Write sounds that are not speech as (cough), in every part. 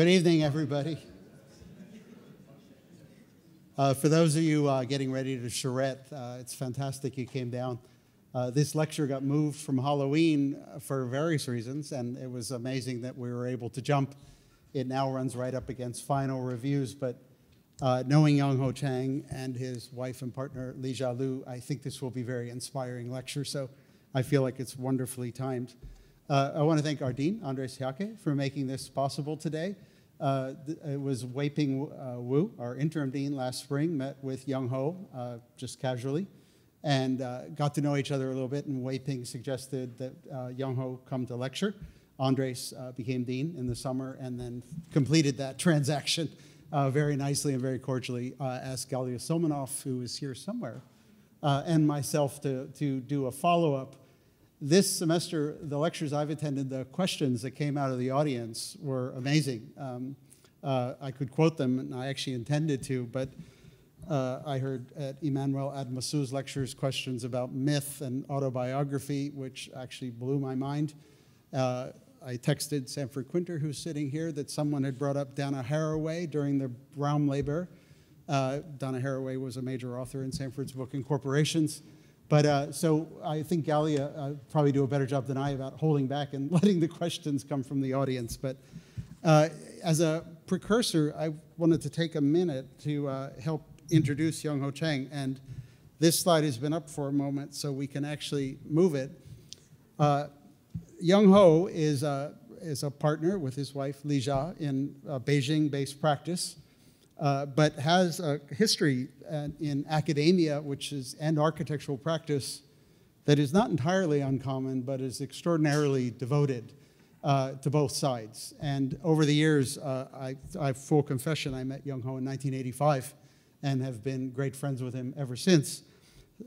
Good evening, everybody. Uh, for those of you uh, getting ready to charrette, uh, it's fantastic you came down. Uh, this lecture got moved from Halloween uh, for various reasons, and it was amazing that we were able to jump. It now runs right up against final reviews, but uh, knowing Yung Ho Chang and his wife and partner Li Jia Lu, I think this will be a very inspiring lecture, so I feel like it's wonderfully timed. I want to thank our dean, Andres Jaque, for making this possible today. Uh, it was Wei Ping uh, Wu, our interim dean last spring, met with Yung Ho uh, just casually and uh, got to know each other a little bit. And Wei Ping suggested that uh, Yung Ho come to lecture. Andres became dean in the summer and then completed that (laughs) transaction very nicely and very cordially. asked Galia Somonov, who is here somewhere, and myself to, to do a follow up this semester, the lectures I've attended, the questions that came out of the audience were amazing. Um, uh, I could quote them, and I actually intended to, but uh, I heard at Emmanuel Admassu's lectures questions about myth and autobiography, which actually blew my mind. Uh, I texted Sanford Kwinter, who's sitting here, that someone had brought up Donna Haraway during the Raumlabor. Uh, Donna Haraway was a major author in Sanford's book Incorporations. But uh, so I think Galia uh, probably do a better job than I about holding back and (laughs) letting the questions come from the audience. But uh, as a precursor, I wanted to take a minute to uh, help introduce Yung Ho Chang. And this slide has been up for a moment, so we can actually move it. Uh, Yung Ho is a, is a partner with his wife, Li Jia, in Beijing-based practice uh, but has a history uh, in academia, which is and architectural practice, that is not entirely uncommon, but is extraordinarily devoted uh, to both sides. And over the years, uh, I, I have full confession, I met Yung Ho in 1985 and have been great friends with him ever since.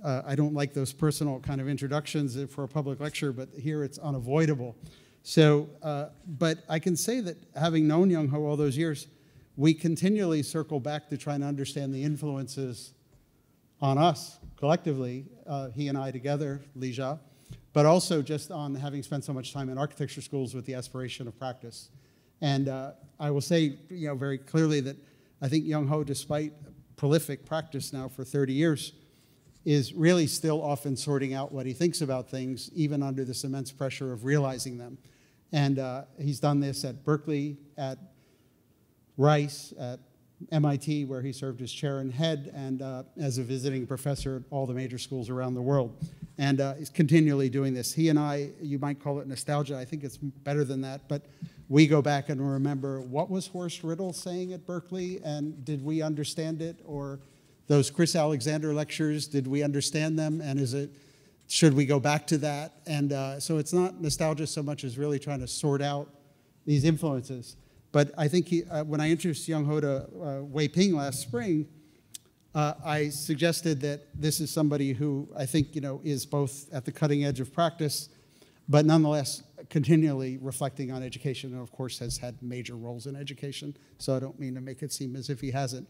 Uh, I don't like those personal kind of introductions for a public lecture, but here it's unavoidable. So, uh, but I can say that having known Yung Ho all those years, we continually circle back to try and understand the influences on us collectively, uh, he and I together, Li Jia, but also just on having spent so much time in architecture schools with the aspiration of practice. And uh, I will say, you know, very clearly that I think Yung Ho, despite prolific practice now for 30 years, is really still often sorting out what he thinks about things, even under this immense pressure of realizing them. And uh, he's done this at Berkeley, at Rice at MIT, where he served as chair and head, and uh, as a visiting professor at all the major schools around the world. And uh, he's continually doing this. He and I, you might call it nostalgia. I think it's better than that. But we go back and remember what was Horst Rittel saying at Berkeley, and did we understand it? Or those Chris Alexander lectures, did we understand them? And is it, should we go back to that? And uh, so it's not nostalgia so much as really trying to sort out these influences. But I think he, uh, when I introduced Yung Ho to uh, Wei Ping last spring, uh, I suggested that this is somebody who I think you know is both at the cutting edge of practice, but nonetheless continually reflecting on education, and of course has had major roles in education. So I don't mean to make it seem as if he hasn't.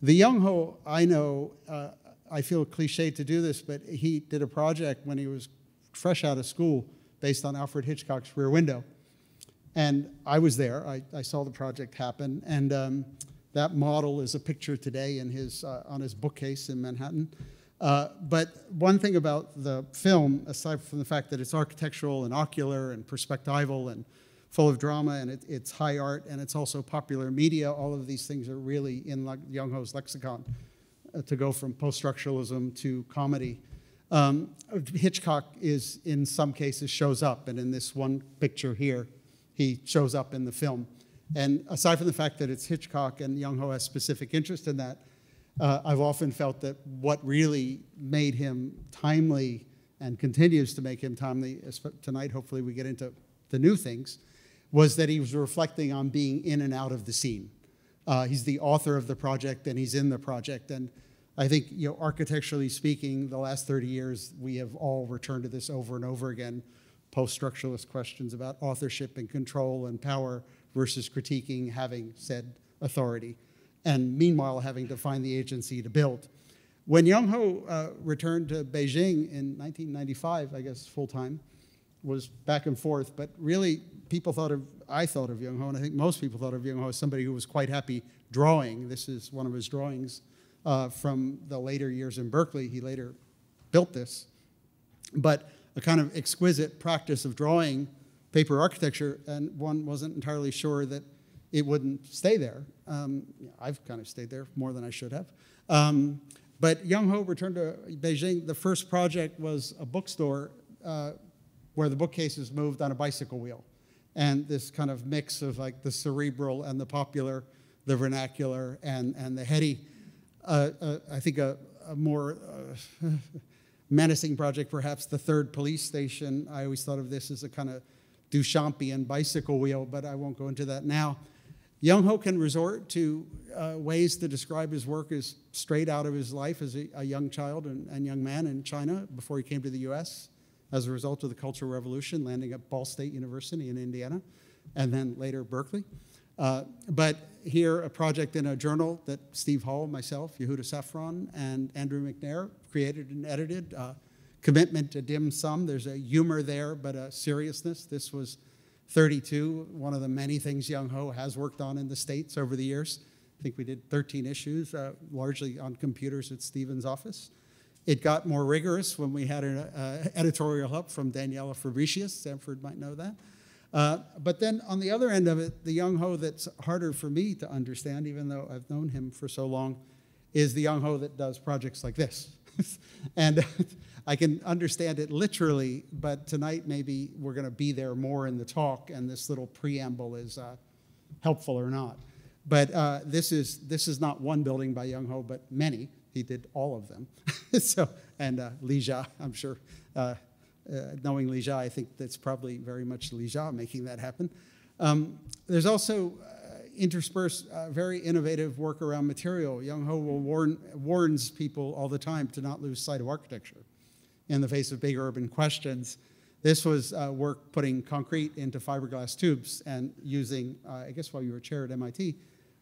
The Yung Ho I know, uh, I feel cliche to do this, but he did a project when he was fresh out of school based on Alfred Hitchcock's Rear Window. And I was there. I, I saw the project happen. And um, that model is a picture today in his, uh, on his bookcase in Manhattan. Uh, but one thing about the film, aside from the fact that it's architectural and ocular and perspectival and full of drama and it, it's high art and it's also popular media, all of these things are really in Yung Ho's lexicon uh, to go from post-structuralism to comedy. Um, Hitchcock is, in some cases, shows up, and in this one picture here, he shows up in the film. And aside from the fact that it's Hitchcock and Yung Ho has specific interest in that, uh, I've often felt that what really made him timely and continues to make him timely, tonight hopefully we get into the new things, was that he was reflecting on being in and out of the scene. Uh, he's the author of the project and he's in the project. And I think, you know, architecturally speaking, the last 30 years, we have all returned to this over and over again post-structuralist questions about authorship and control and power versus critiquing having said authority, and meanwhile having to find the agency to build. When Yung Ho uh, returned to Beijing in 1995, I guess full time, was back and forth, but really people thought of, I thought of Yung Ho, and I think most people thought of Yung Ho as somebody who was quite happy drawing. This is one of his drawings uh, from the later years in Berkeley. He later built this. But a kind of exquisite practice of drawing paper architecture, and one wasn't entirely sure that it wouldn't stay there. Um, I've kind of stayed there more than I should have. Um, but Yung Ho returned to Beijing. The first project was a bookstore uh, where the bookcases moved on a bicycle wheel. And this kind of mix of like the cerebral and the popular, the vernacular and, and the heady. Uh, uh, I think a, a more uh, (laughs) menacing project, perhaps the third police station. I always thought of this as a kind of Duchampian bicycle wheel, but I won't go into that now. Yung Ho can resort to uh, ways to describe his work as straight out of his life as a, a young child and, and, young man in China before he came to the US as a result of the Cultural Revolution, landing at Ball State University in Indiana, and then later Berkeley. Uh, but here, a project in a journal that Steve Holl, myself, Yehuda Safran, and Andrew MacNair created and edited. Uh, commitment to dim sum. There's a humor there, but a seriousness. This was 32, one of the many things Yung Ho has worked on in the States over the years. I think we did 13 issues, uh, largely on computers at Steven's office. It got more rigorous when we had an uh, editorial help from Daniela Fabricius. Sanford might know that. Uh, but then on the other end of it, the Yung Ho that's harder for me to understand, even though I've known him for so long, is the Yung Ho that does projects like this. (laughs) and (laughs) I can understand it literally, but tonight maybe we're going to be there more in the talk, and this little preamble is uh, helpful or not. But uh, this is this is not one building by Yung Ho, but many. He did all of them. (laughs) so and uh, Li Jia, I'm sure. Uh, knowing Li Jia, I think that's probably very much Li Jia making that happen. Um, there's also uh, interspersed uh, very innovative work around material. Yung Ho warn, warns people all the time to not lose sight of architecture in the face of big urban questions. This was uh, work putting concrete into fiberglass tubes and using, uh, I guess while you were chair at MIT,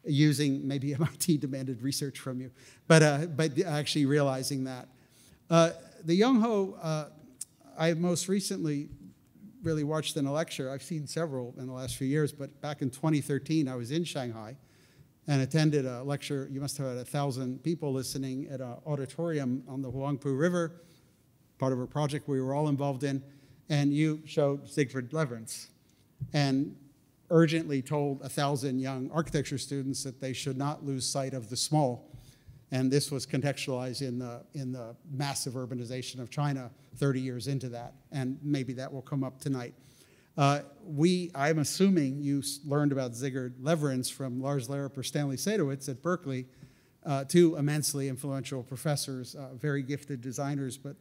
using maybe (laughs) MIT demanded research from you, but, uh, but actually realizing that. Uh, the Yung Ho, uh, I most recently really watched in a lecture. I've seen several in the last few years, but back in 2013, I was in Shanghai and attended a lecture. You must have had a thousand people listening at an auditorium on the Huangpu River part of a project we were all involved in, and you showed Sigurd Lewerentz and urgently told a thousand young architecture students that they should not lose sight of the small. And this was contextualized in the, in the massive urbanization of China 30 years into that, and maybe that will come up tonight. Uh, we, I'm assuming you learned about Sigurd Lewerentz from Lars Lerup or Stanley Saitowitz at Berkeley, uh, two immensely influential professors, uh, very gifted designers, but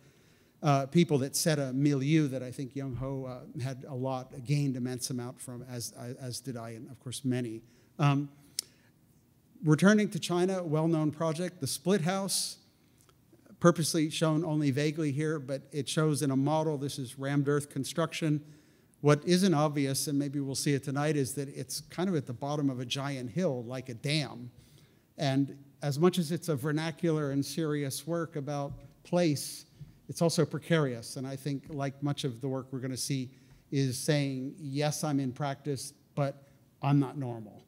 uh, people that set a milieu that I think Yung Ho uh, had a lot, gained immense amount from, as, as did I, and of course many. Um, returning to China, a well-known project, the Split House, purposely shown only vaguely here, but it shows in a model, this is rammed earth construction. What isn't obvious, and maybe we'll see it tonight, is that it's kind of at the bottom of a giant hill, like a dam. And as much as it's a vernacular and serious work about place, it's also precarious. And I think, like much of the work we're going to see, is saying, yes, I'm in practice, but I'm not normal.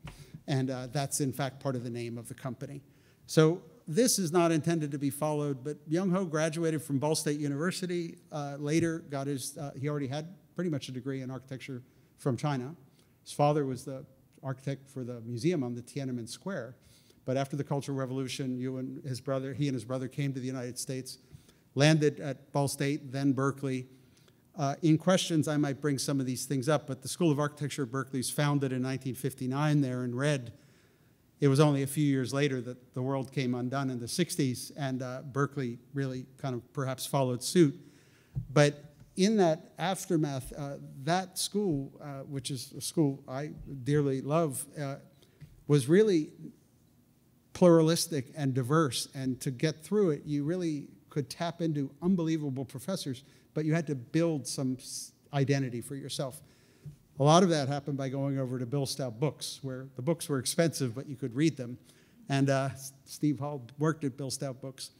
And uh, that's, in fact, part of the name of the company. So this is not intended to be followed, but Yung Ho graduated from Ball State University. Uh, later, got his, uh, he already had pretty much a degree in architecture from China. His father was the architect for the museum on the Tiananmen Square. But after the Cultural Revolution, you and his brother, he and his brother came to the United States landed at Ball State, then Berkeley. Uh, in questions, I might bring some of these things up, but the School of Architecture at Berkeley was founded in 1959 there in red. It was only a few years later that the world came undone in the 60s, and uh, Berkeley really kind of perhaps followed suit. But in that aftermath, uh, that school, uh, which is a school I dearly love, uh, was really pluralistic and diverse. And to get through it, you really could tap into unbelievable professors, but you had to build some identity for yourself. A lot of that happened by going over to Bill Stout Books, where the books were expensive, but you could read them. And uh, Steve Holl worked at Bill Stout Books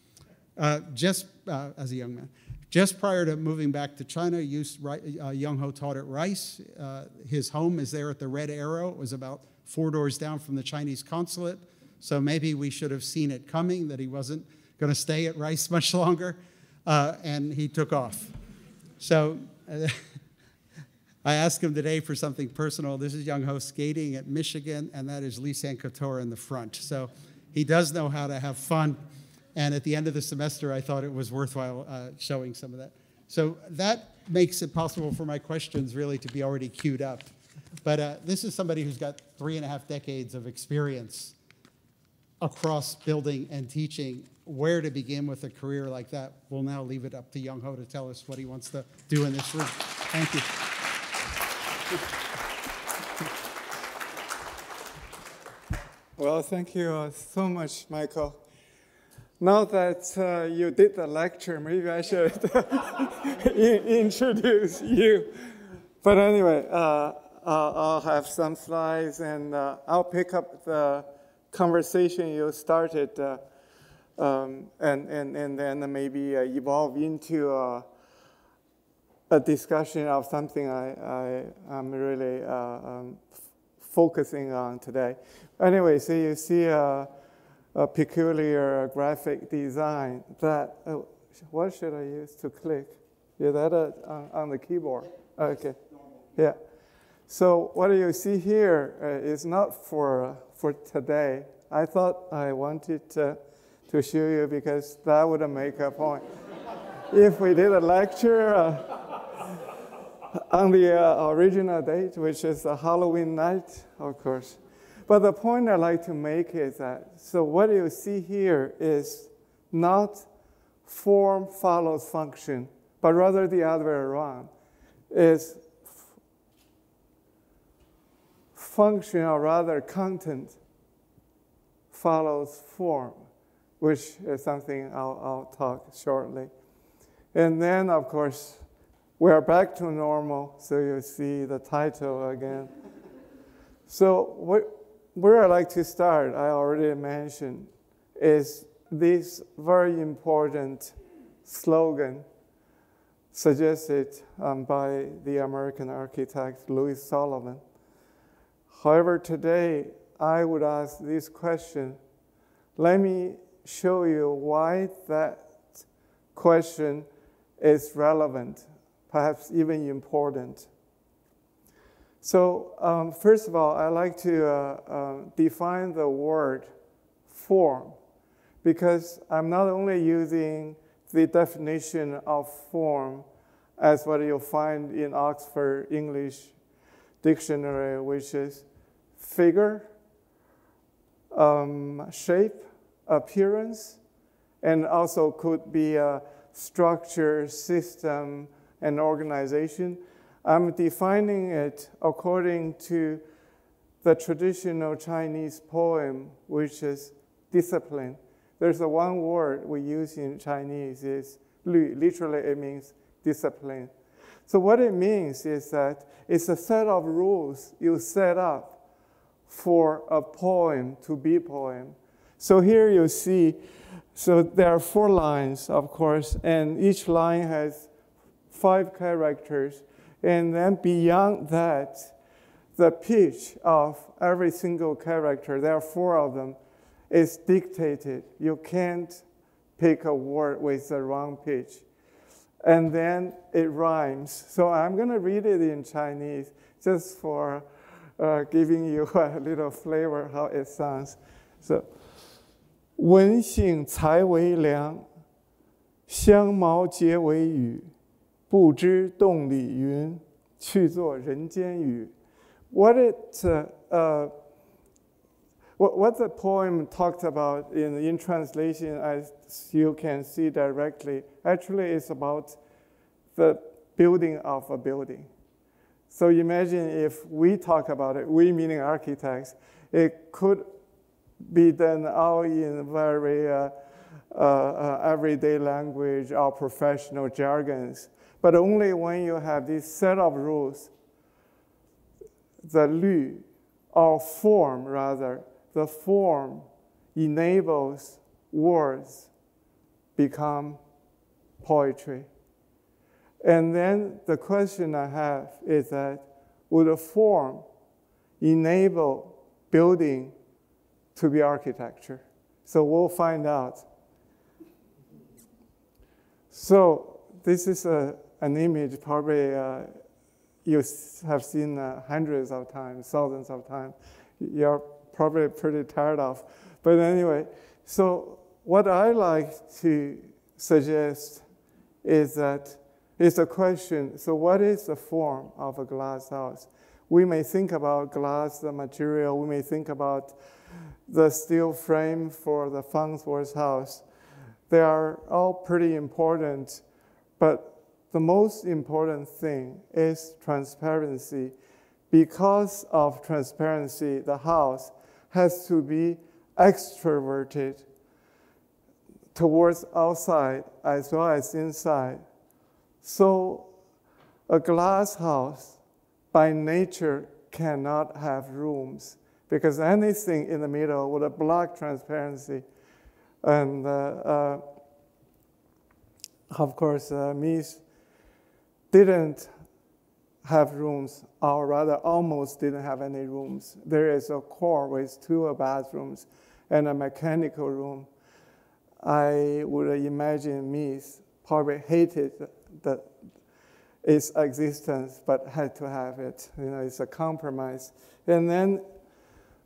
uh, just uh, as a young man. Just prior to moving back to China, uh, Yung Ho taught at Rice. Uh, his home is there at the Red Arrow. It was about four doors down from the Chinese consulate. So maybe we should have seen it coming that he wasn't going to stay at Rice (laughs) much longer. Uh, and he took off. So (laughs) I asked him today for something personal. This is Yung Ho skating at Michigan, and that is Lise Anne Couture in the front. So he does know how to have fun. And at the end of the semester, I thought it was worthwhile uh, showing some of that. So that makes it possible for my questions really to be already queued up. But uh, this is somebody who's got three and a half decades of experience across building and teaching. Where to begin with a career like that? We'll now leave it up to Yung Ho to tell us what he wants to do in this room. Thank you. Well, thank you uh, so much, Michael. Now that uh, you did the lecture, maybe I should (laughs) introduce you. But anyway, uh, I'll have some slides and uh, I'll pick up the conversation you started uh, um, and, and, and then maybe uh, evolve into a discussion of something I, I, am really uh, um, focusing on today. Anyway, so you see a, a peculiar graphic design that, oh, what should I use to click? Yeah, that uh, on, on, the keyboard. Okay, yeah. So what do you see here uh, is not for, uh, for today. I thought I wanted to, to show you because that would make a point. if we did a lecture, uh, on the uh, original date, which is a Halloween night, of course. But the point I like to make is that, so what you see here is not form follows function, but rather the other way around, is function or rather content follows form, which is something I'll, I'll talk shortly. And then, of course, we are back to normal, so you see the title again. (laughs) so, what, where I like to start, I already mentioned, is this very important slogan suggested um, by the American architect Louis Sullivan. However, today I would ask this question. Let me show you why that question is relevant perhaps even important. So, um, first of all, I like to uh, uh, define the word form because I'm not only using the definition of form as what you'll find in Oxford English Dictionary, which is figure, um, shape, appearance, and also could be a structure, system, and organization. I'm defining it according to the traditional Chinese poem, which is discipline. There's a one word we use in Chinese is lü. Literally, it means discipline. So what it means is that it's a set of rules you set up for a poem to be poem. So here you see, so there are four lines, of course, and each line has five characters. And then beyond that, the pitch of every single character, there are four of them, is dictated. You can't pick a word with the wrong pitch. And then it rhymes. So I'm going to read it in Chinese just for uh, giving you (laughs) a little flavor how it sounds. So, 文性才为良，相毛结为羽。不知动理云，去作人间语。What it uh, uh, what, what the poem talked about in, in translation, as you can see directly, actually is about the building of a building. So imagine if we talk about it, we meaning architects, it could be done all in very uh, uh, uh everyday language or professional jargons but only when you have this set of rules, the lü, or form rather, the form enables words become poetry. And then the question I have is that would a form enable building to be architecture? So we'll find out. So this is a, an image probably uh, you have seen uh, hundreds of times, thousands of times. You're probably pretty tired of. But anyway, so what I like to suggest is that it's a question so, what is the form of a glass house? We may think about glass, the material, we may think about the steel frame for the Farnsworth house. They are all pretty important, but the most important thing is transparency. Because of transparency, the house has to be extroverted towards outside as well as inside. So, a glass house by nature cannot have rooms because anything in the middle would block transparency. And uh, uh, of course, uh, Mies didn't have rooms, or rather, almost didn't have any rooms. There is a core with two bathrooms and a mechanical room. I would imagine Mies probably hated the, its existence, but had to have it. You know, it's a compromise. And then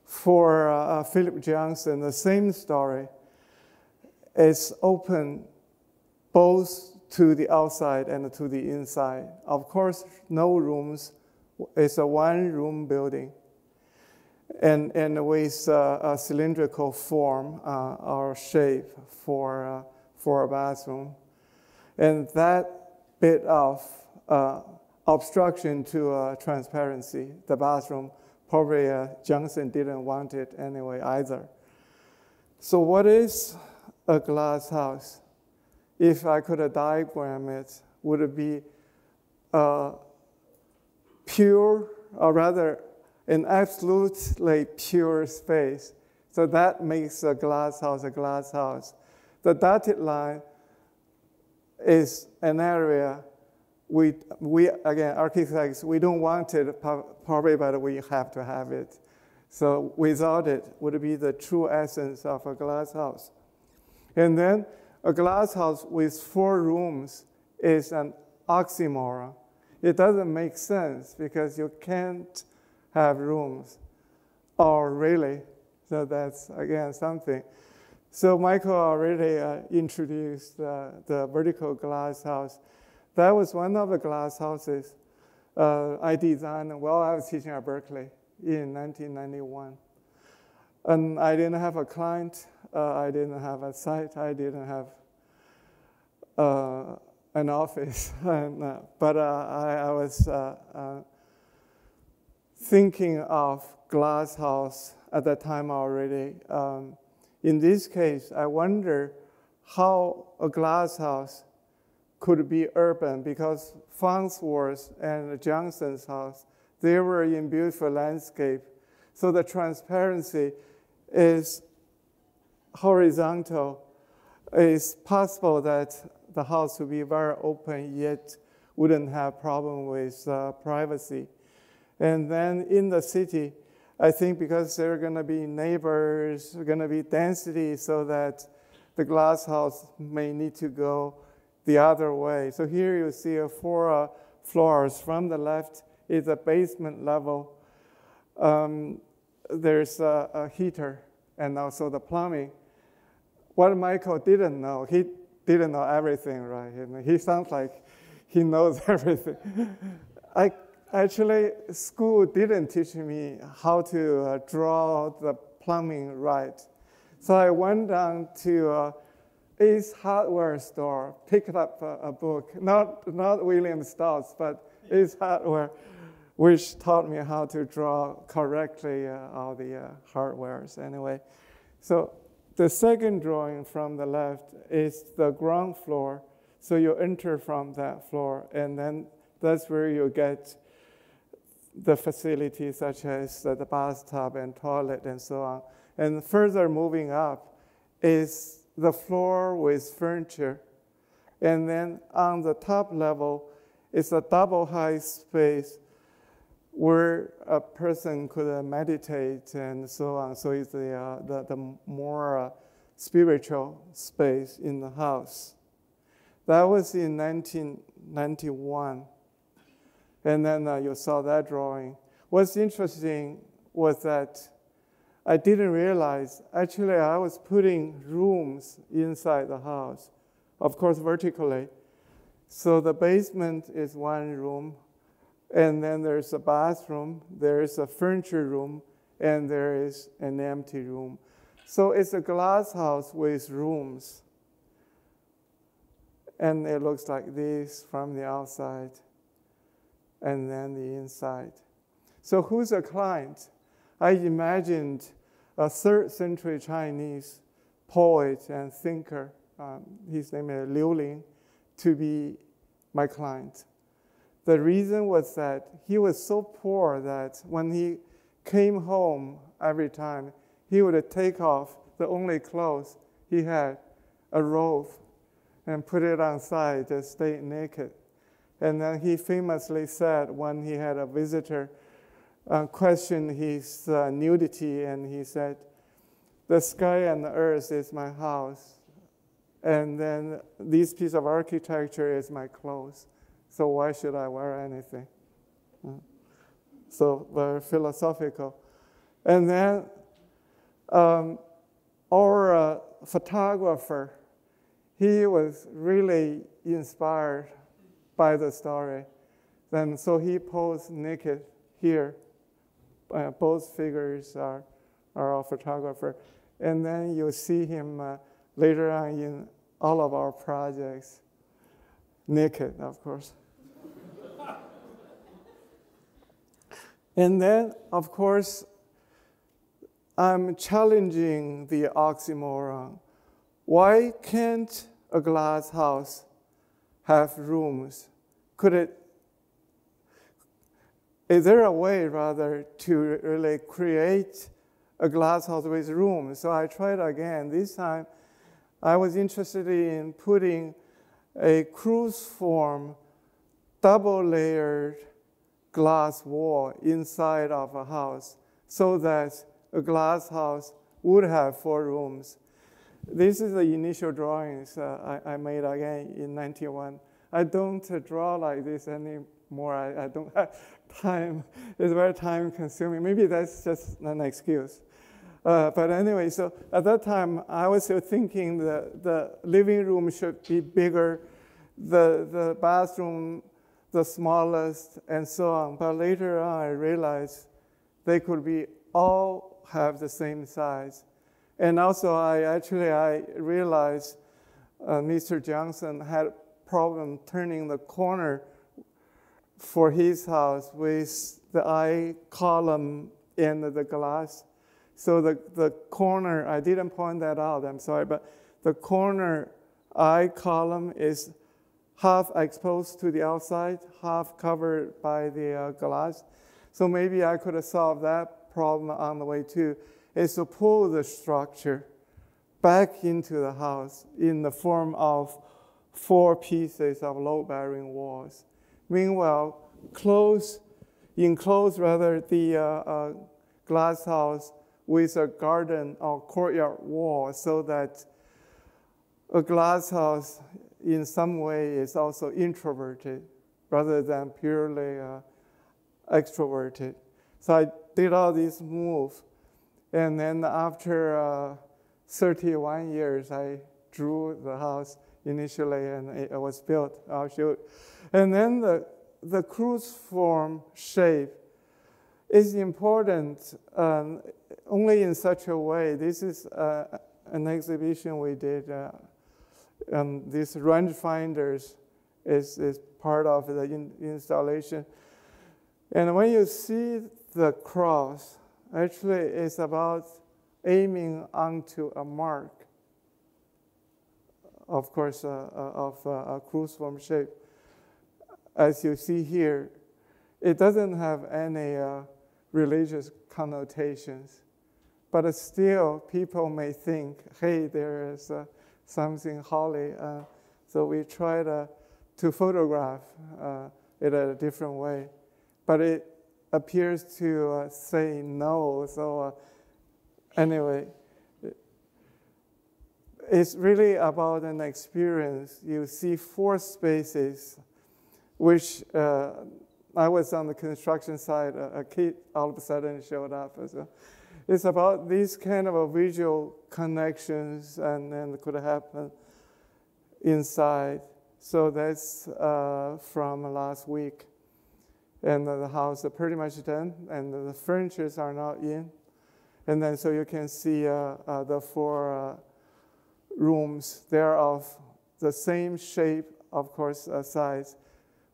for uh, Philip Johnson, the same story is open both to the outside and to the inside. Of course, no rooms. It's a one-room building, and and with uh, a cylindrical form uh, or shape for uh, for a bathroom, and that bit of uh, obstruction to uh, transparency, the bathroom, probably uh, Johnson didn't want it anyway either. So what is a glass house? if I could diagram it, would it be a pure, or rather, an absolutely pure space. So that makes a glass house a glass house. The dotted line is an area we, we again, architects, we don't want it probably, but we have to have it. So without it would be the true essence of a glass house. And then a glass house with four rooms is an oxymoron. It doesn't make sense because you can't have rooms. Or really, so that's again something. So Michael already uh, introduced uh, the vertical glass house. That was one of the glass houses uh, I designed while I was teaching at Berkeley in 1991. And I didn't have a client uh, I didn't have a site. I didn't have uh, an office. (laughs) and, uh, but uh, I, I, was uh, thinking of glass house at that time already. Um, in this case, I wonder how a glass house could be urban because Farnsworth and Johnson's house, they were in beautiful landscape. So the transparency is horizontal, it's possible that the house would be very open, yet wouldn't have problem with uh, privacy. And then in the city, I think because there are going to be neighbors, going to be density, so that the glass house may need to go the other way. So here you see a four uh, floors. From the left is a basement level. Um, there's a, a heater and also the plumbing. What Michael didn't know, he didn't know everything, right? He sounds like he knows (laughs) everything. I actually, school didn't teach me how to uh, draw the plumbing right. So I went down to uh, Ace Hardware store, picked up a, a book, not, not William Stout, but Ace Hardware, which taught me how to draw correctly uh, all the uh, hardwares anyway. So the second drawing from the left is the ground floor. So you enter from that floor, and then that's where you get the facilities such as the bathtub and toilet and so on. And further moving up is the floor with furniture. And then on the top level It's a double high space where a person could uh, meditate and so on. So it's the, uh, the, the, more uh, spiritual space in the house. That was in 1991. And then uh, you saw that drawing. What's interesting was that I didn't realize actually I was putting rooms inside the house, of course, vertically. So the basement is one room, and then there's a bathroom, there's a furniture room, and there is an empty room. So it's a glass house with rooms. And it looks like this from the outside, and then the inside. So, who's a client? I imagined a third century Chinese poet and thinker, um, his name is Liu Ling, to be my client. The reason was that he was so poor that when he came home every time, he would take off the only clothes he had, a robe, and put it on side to stay naked. And then he famously said when he had a visitor uh, questioned his uh, nudity, and he said, The sky and the earth is my house, and then this piece of architecture is my clothes. So why should I wear anything? Uh, so very philosophical. And then um, our uh, photographer, he was really inspired by the story. Then so he posed naked here uh, both figures are, are a photographer. And then you'll see him uh, later on in all of our projects, naked, of course. (laughs) and then, of course, I'm challenging the oxymoron. Why can't a glass house have rooms? Could it is there a way, rather, to really create a glass house with room? So I tried again. This time, I was interested in putting a cruciform, double layered glass wall inside of a house so that a glass house would have four rooms. This is the initial drawings uh, I, I, made again in 91. I don't draw like this anymore. I, I don't have (laughs) time is very time consuming. Maybe that's just an excuse. Uh, but anyway, so at that time, I was still thinking the, the living room should be bigger, the, the bathroom the smallest, and so on. But later on, I realized they could be all have the same size. And also, I actually I realized uh, Mr. Johnson had a problem turning the corner for his house with the I column in the glass. So the, the corner, I didn't point that out, I'm sorry, but the corner I column is half exposed to the outside, half covered by the uh, glass. So maybe I could have solved that problem on the way too, is to pull the structure back into the house in the form of four pieces of load-bearing walls. Meanwhile, close, enclose rather the uh, uh, glass house with a garden or courtyard wall so that a glass house in some way is also introverted rather than purely uh, extroverted. So I did all these moves. And then after uh, 31 years, I drew the house initially and it was built. I'll show. And then the, the cruciform shape is important um, only in such a way. This is uh, an exhibition we did. Uh, and these rangefinders is, is part of the in, installation. And when you see the cross, actually it's about aiming onto a mark, of course, uh, uh of uh, a cruciform shape as you see here, it doesn't have any uh, religious connotations, but still people may think, hey, there is uh, something holy. Uh, so we try to, to photograph uh, it a different way. But it appears to uh, say no. So, uh, anyway, it's really about an experience. You see four spaces, which uh, I was on the construction side, a, a, kid all of a sudden showed up. So it's about these kind of visual connections and then could happen inside. So that's uh, from last week. And the house is pretty much done, and the furnitures are not in. And then so you can see uh, uh, the four uh, rooms. They're of the same shape, of course, uh, size.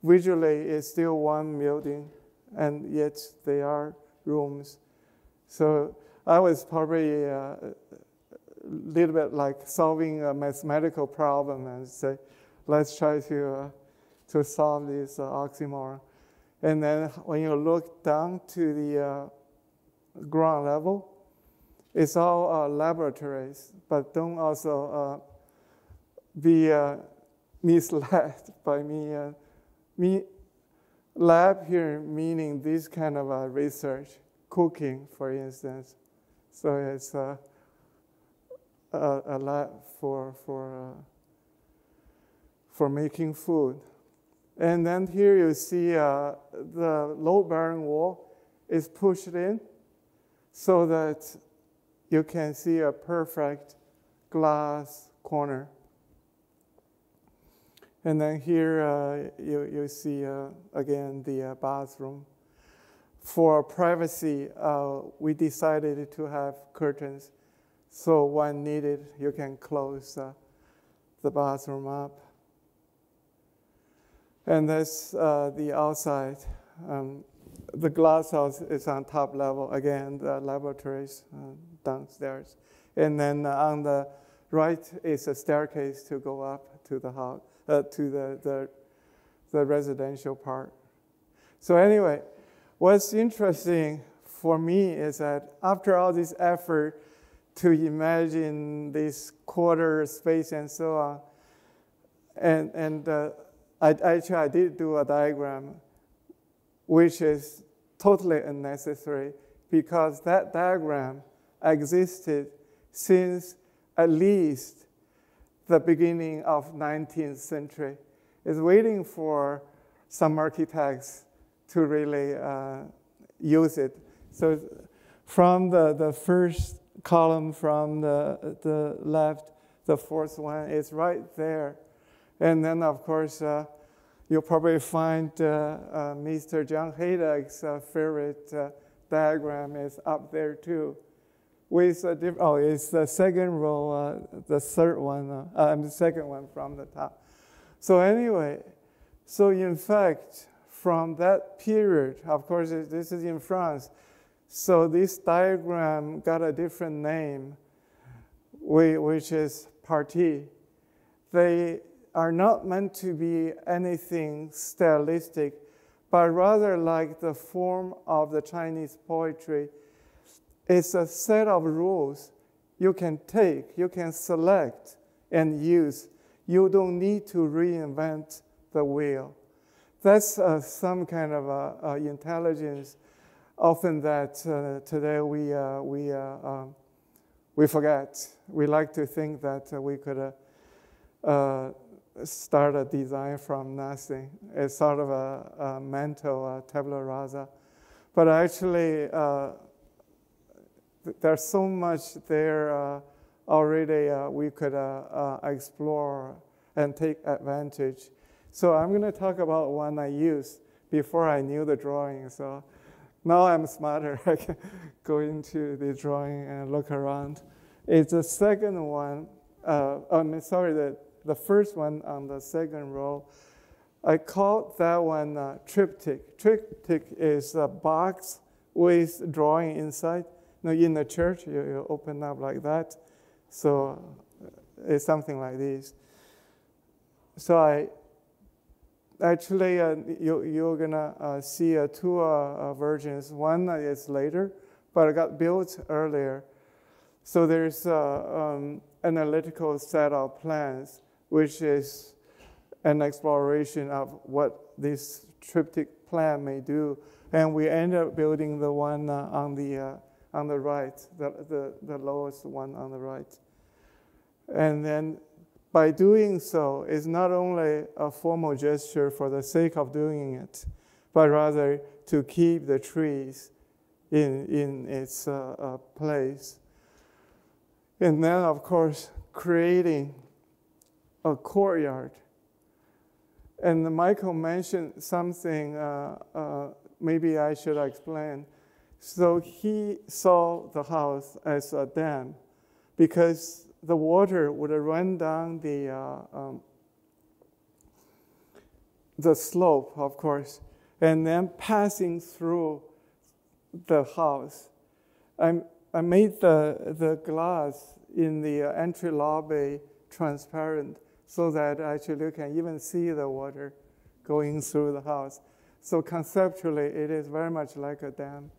Visually, it's still one building, and yet they are rooms. So I was probably uh, a little bit like solving a mathematical problem and say, let's try to, uh, to solve this uh, oxymoron. And then when you look down to the uh, ground level, it's all uh, laboratories, but don't also uh, be misled (laughs) by me. Uh, me. Lab here meaning this kind of uh, research, cooking, for instance. So it's uh, a, a, lab for, for, for making food. And then here you see the load-bearing wall is pushed in so that you can see a perfect glass corner. And then here uh, you, you see uh, again the uh, bathroom. For privacy, uh, we decided to have curtains. So when needed, you can close uh, the bathroom up. And that's the outside. Um, the glass house is on top level. Again, the laboratories downstairs. And then on the right is a staircase to go up to the house, uh, to the, the, the residential part. So anyway, what's interesting for me is that after all this effort to imagine this quarter space and so on, and, and uh, I, actually I did do a diagram, which is totally unnecessary because that diagram existed since at least the beginning of 19th century. is waiting for some architects to really uh, use it. So from the, the first column from the, the left, the fourth one is right there. And then, of course, uh, you'll probably find uh, uh Mr. John Hejduk's uh, favorite uh, diagram is up there too with a diff- oh, it's the second row, uh, the third one, uh, uh, the second one from the top. So anyway, so in fact, from that period, of course, this is in France. So this diagram got a different name, which is parti. They are not meant to be anything stylistic, but rather like the form of the Chinese poetry it's a set of rules you can take, you can select and use. You don't need to reinvent the wheel. That's uh, some kind of uh, uh, intelligence, often that uh, today we, uh, we, uh, um, we forget. We like to think that we could start a design from nothing. It's sort of a, a mental tabula rasa. But actually, there's so much there uh, already uh, we could uh, explore and take advantage. So I'm going to talk about one I used before I knew the drawing. So now I'm smarter. (laughs) I can go into the drawing and look around. It's the second one. Uh, I'm sorry, the, the first one on the second row. I called that one uh, triptych. Triptych is a box with drawing inside. Now, in the church, you, you open up like that. So uh, it's something like this. So I actually, uh, you, you're gonna uh, see uh, two uh, versions. One is later, but it got built earlier. So there's uh, um, analytical set of plans, which is an exploration of what this triptych plan may do. And we ended up building the one uh, on, the, uh, on the right, the, the, the lowest one on the right. And then by doing so, it's not only a formal gesture for the sake of doing it, but rather to keep the trees in, in its uh, uh, place. And then, of course, creating a courtyard. And Michael mentioned something, uh, uh, maybe I should explain. So he saw the house as a dam because the water would run down the, uh, um, the slope, of course, and then passing through the house. I, I made the, the glass in the entry lobby transparent so that actually you can even see the water going through the house. So conceptually, it is very much like a dam.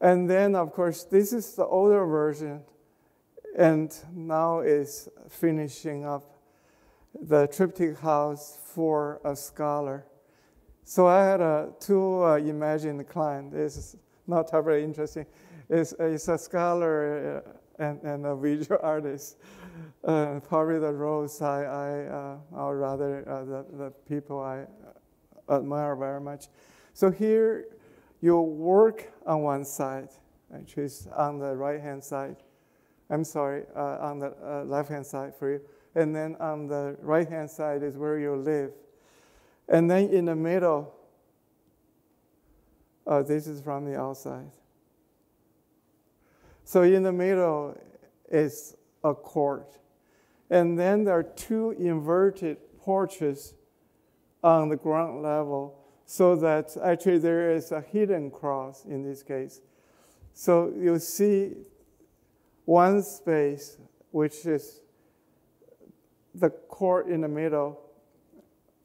And then, of course, this is the older version, and now is finishing up the triptych house for a scholar. So I had a two uh, imagined client. It's not very interesting. It's, it's a scholar uh, and, and a visual (laughs) artist. Uh, probably the roles I, I uh, or rather uh, the, the people I admire very much. So here you work on one side, which is on the right hand side. I'm sorry, uh, on the uh, left hand side for you. And then on the right hand side is where you live. And then in the middle, uh, this is from the outside. So in the middle is a court. And then there are two inverted porches on the ground level so that actually there is a hidden cross in this case. So you see one space, which is the court in the middle,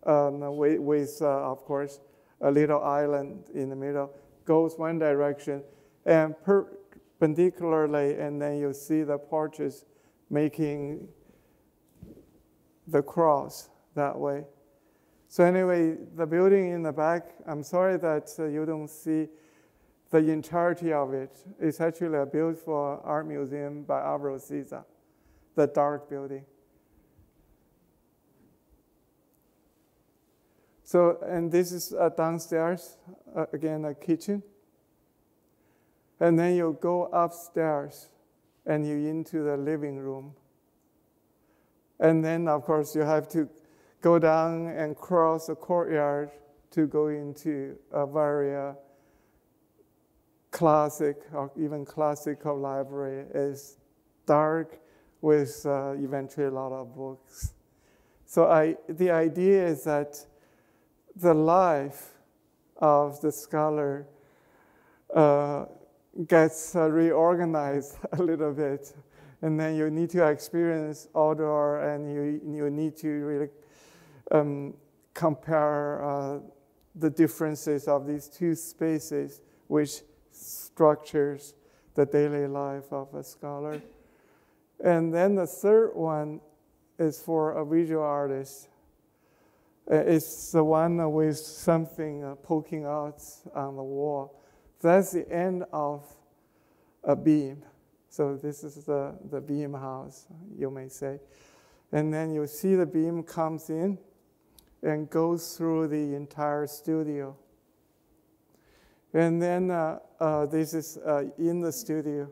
um, with, with uh, of course, a little island in the middle, goes one direction, and perpendicularly, and then you see the porches making the cross that way. So anyway, the building in the back, I'm sorry that uh, you don't see the entirety of it. It's actually a beautiful art museum by Alvaro Siza, the dark building. So, and this is uh, downstairs, uh, again, a kitchen. And then you go upstairs and you into the living room. And then, of course, you have to go down and cross the courtyard to go into a very uh, classic or even classical library. It's dark with uh, eventually a lot of books. So I, the idea is that the life of the scholar uh, gets uh, reorganized (laughs) a little bit. And then you need to experience outdoor and you, you need to really um, compare uh, the differences of these two spaces, which structures the daily life of a scholar. And then the third one is for a visual artist. Uh, it's the one with something uh, poking out on the wall. That's the end of a beam. So this is the, the beam house, you may say. And then you see the beam comes in and goes through the entire studio. And then uh, uh, this is uh, in the studio.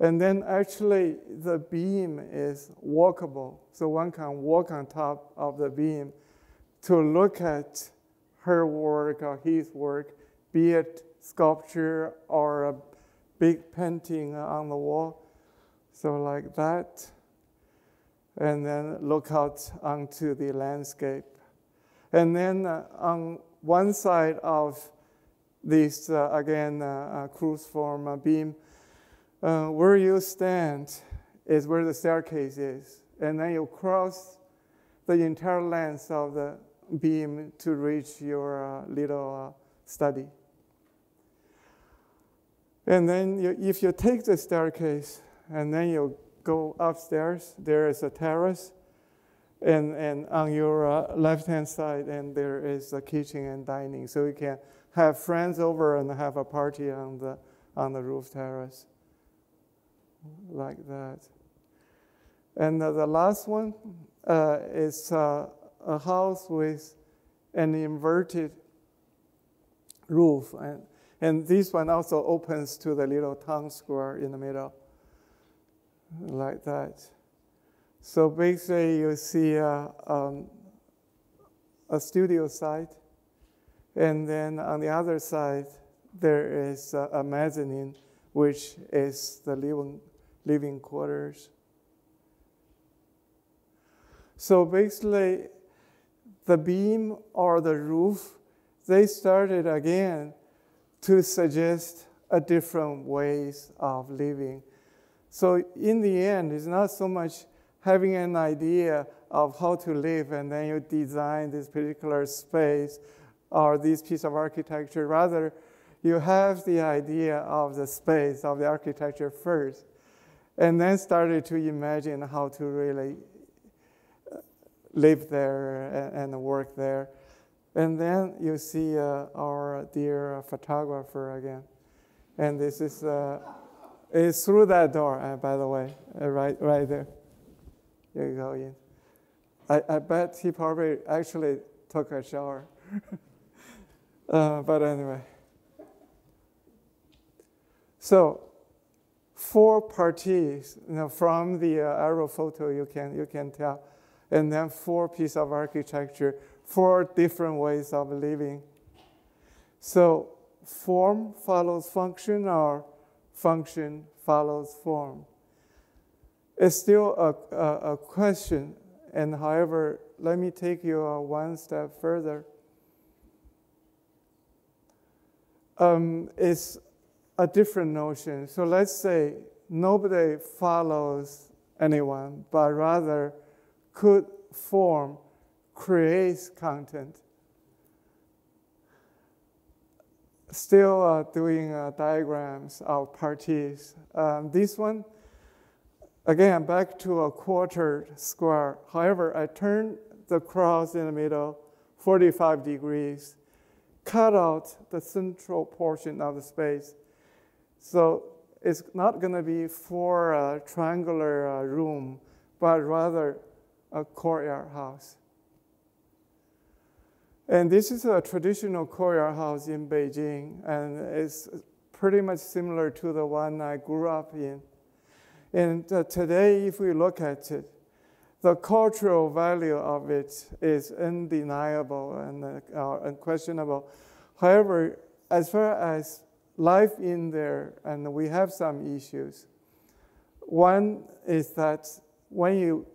And then actually the beam is walkable. So one can walk on top of the beam to look at her work or his work, be it sculpture or a big painting on the wall. So, like that. And then look out onto the landscape. And then uh, on one side of this, uh, again, uh, uh cruciform uh, beam, uh, where you stand is where the staircase is. And then you cross the entire length of the beam to reach your little study. And then you, if you take the staircase and then you go upstairs, there is a terrace. And, and on your uh, left hand side, and there is a kitchen and dining. So you can have friends over and have a party on the, on the roof terrace. Like that. And uh, the last one uh, is uh, a house with an inverted roof. And, and this one also opens to the little town square in the middle, like that. So basically, you see uh, um, a studio site, and then on the other side, there is a, a mezzanine, which is the living, living quarters. So basically, the beam or the roof, they started again to suggest a different ways of living. So in the end, it's not so much having an idea of how to live and then you design this particular space or this piece of architecture. Rather, you have the idea of the space, of the architecture first, and then started to imagine how to really live there and, work there. And then you see uh, our dear photographer again. And this is, uh, through that door, uh, by the way, uh, right, right there. You go in. I, I bet he probably actually took a shower. (laughs) Uh, but anyway. So, four partis you know, from the uh, aerial photo, you can, you can tell and then four pieces of architecture, four different ways of living. So form follows function or function follows form. It's still a, a, a question, and however, let me take you one step further. Um, it's a different notion. So let's say nobody follows anyone, but rather could form creates content. Still uh, doing uh, diagrams of partis. Um, this one, again, back to a quarter square. However, I turn the cross in the middle 45 degrees, cut out the central portion of the space. So it's not going to be for a triangular uh, room, but rather a courtyard house. And this is a traditional courtyard house in Beijing, and it's pretty much similar to the one I grew up in. And uh, today, if we look at it, the cultural value of it is undeniable and uh, unquestionable. However, as far as life in there, and we have some issues. One is that when you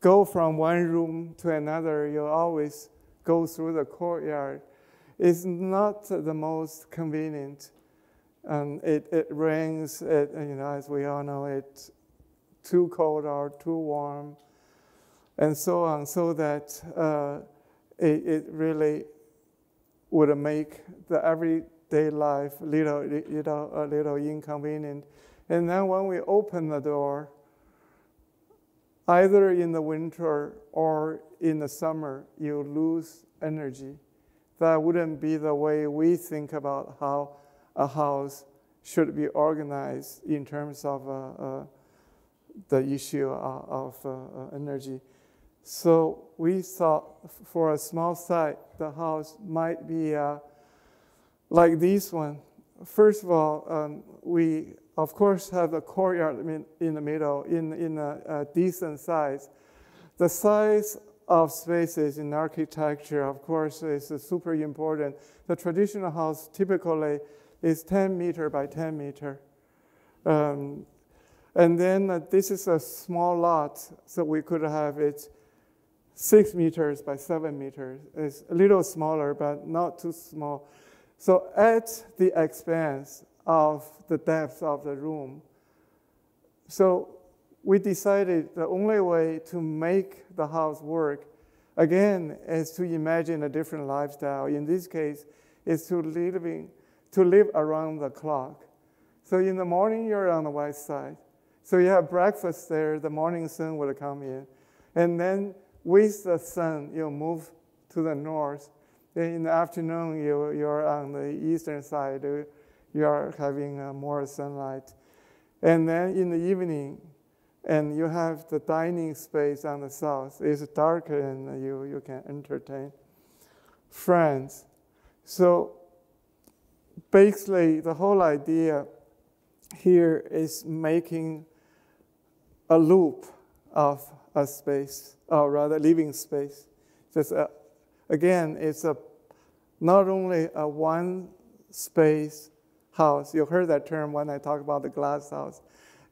go from one room to another, you always go through the courtyard. It's not the most convenient. And it, it rains, it, you know, as we all know, it's too cold or too warm, and so on, so that uh, it, it really would make the everyday life little, know, a little inconvenient. And then when we open the door, either in the winter or in the summer, you lose energy. That wouldn't be the way we think about how a house should be organized in terms of uh, uh, the issue of, uh, uh, energy. So we thought for a small site, the house might be uh, like this one. First of all, um, we of course, have a courtyard in the middle in, in a, a decent size. The size of spaces in architecture, of course, is super important. The traditional house typically is 10 meter by 10 meter. Um, and then uh, this is a small lot, so we could have it six meters by seven meters. It's a little smaller, but not too small. So at the expense of the depth of the room. So we decided the only way to make the house work, again, is to imagine a different lifestyle. In this case, is to living to live around the clock. So in the morning, you're on the west side. So you have breakfast there, the morning sun will come in. And then with the sun, you move to the north. Then in the afternoon, you, you're on the eastern side, you are having uh, more sunlight. And then in the evening, and you have the dining space on the south. It's darker and you, you can entertain friends. So basically, the whole idea here is making a loop of a space, or rather, living space. Just a, again, it's a not only a one space house. You heard that term when I talk about the glass house,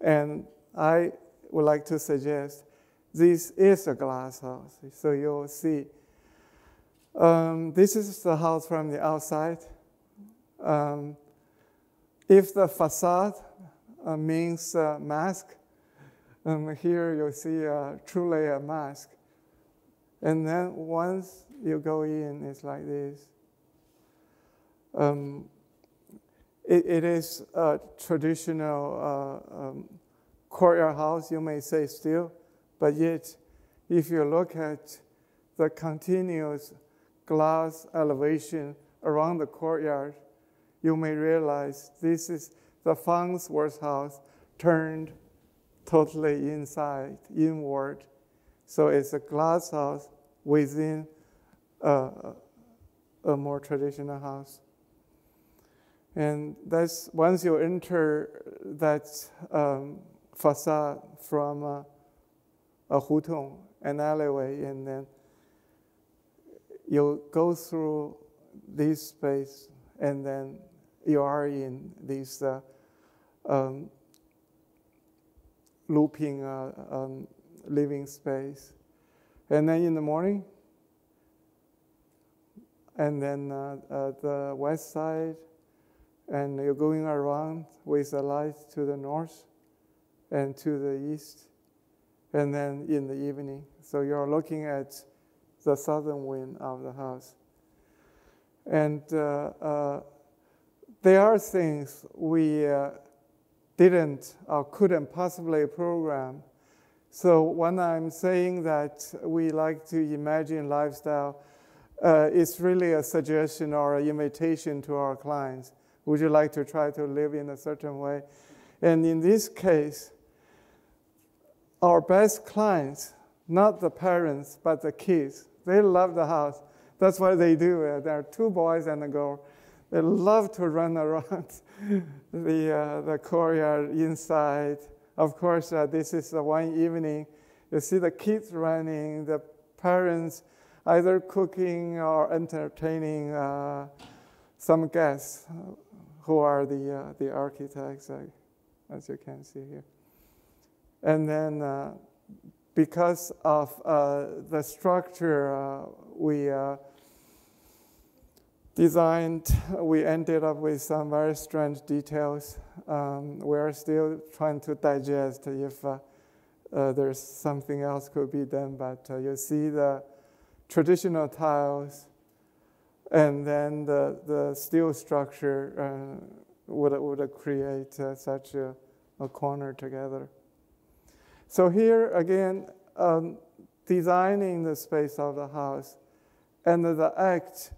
and I would like to suggest this is a glass house. So you'll see. Um, this is the house from the outside. Um, if the facade uh, means uh, mask, um, here you'll see uh, truly a mask. And then once you go in, it's like this. Um, it, it is a traditional uh, um, courtyard house, you may say still, but yet, if you look at the continuous glass elevation around the courtyard, you may realize this is the Farnsworth house turned totally inside, inward. So it's a glass house within a, a more traditional house. And that's once you enter that um, facade from uh, a hutong, an alleyway, and then you go through this space, and then you are in this uh, um, looping uh, um, living space. And then in the morning, and then uh, the west side, and you're going around with the light to the north and to the east, and then in the evening. So you're looking at the southern wing of the house. And uh, uh, there are things we uh, didn't or couldn't possibly program. So when I'm saying that we like to imagine lifestyle, uh, it's really a suggestion or an invitation to our clients. Would you like to try to live in a certain way? And in this case, our best clients, not the parents, but the kids, they love the house. That's what they do. Uh, there are two boys and a girl. They love to run around (laughs) the, uh, the courtyard inside. Of course, uh, this is the one evening. You see the kids running, the parents either cooking or entertaining uh, some guests who are the, uh, the architects, as you can see here. And then uh, because of uh, the structure uh, we uh, designed, we ended up with some very strange details. Um, we're still trying to digest if uh, uh, there's something else could be done, but uh, you see the traditional tiles and then the, the steel structure would, would create such a, a corner together. So here again, um, designing the space of the house and the act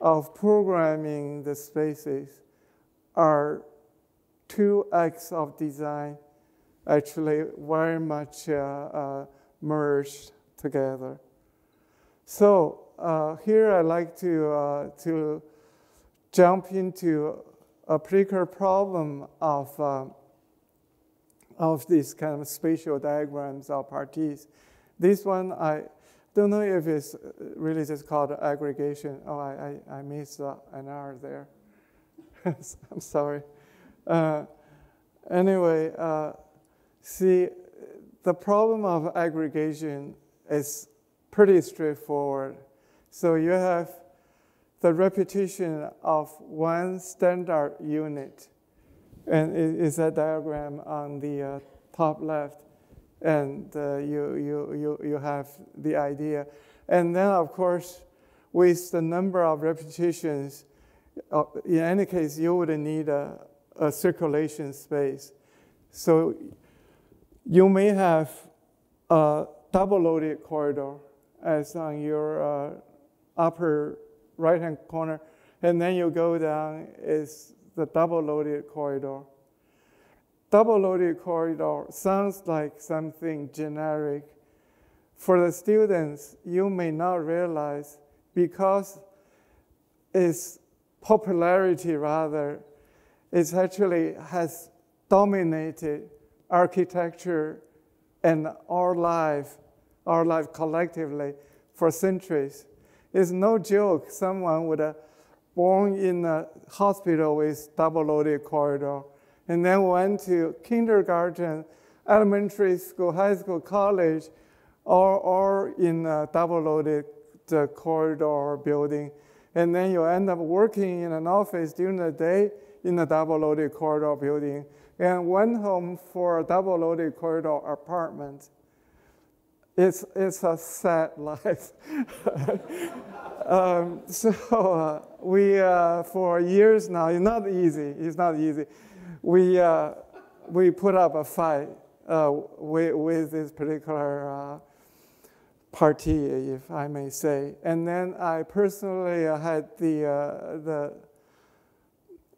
of programming the spaces are two acts of design actually very much uh, uh, merged together. So uh, here I'd like to, uh, to jump into a particular problem of uh, of these kind of spatial diagrams or partis. This one, I don't know if it's really just called aggregation. Oh, I, I, I missed an R there. (laughs) I'm sorry. Uh, anyway, uh, see, the problem of aggregation is pretty straightforward. So you have the repetition of one standard unit and it is a diagram on the uh, top left. And uh, you, you, you, you have the idea. And then, of course, with the number of repetitions, uh, in any case, you would need a, a circulation space. So you may have a double loaded corridor as on your uh, upper right-hand corner, and then you go down is the double loaded corridor. Double loaded corridor sounds like something generic. For the students, you may not realize because its popularity rather, it actually has dominated architecture and our life, our life collectively for centuries. It's no joke someone would have born in a hospital with double loaded corridor and then went to kindergarten, elementary school, high school, college, or, or in a double loaded corridor building. And then you end up working in an office during the day in a double loaded corridor building and went home for a double loaded corridor apartment. It's, it's a sad (laughs) life. (laughs) um, so uh, we, uh, for years now, it's not easy. It's not easy. We, uh, we put up a fight uh, with, with, this particular uh, parti, if I may say. And then I personally had the, uh, the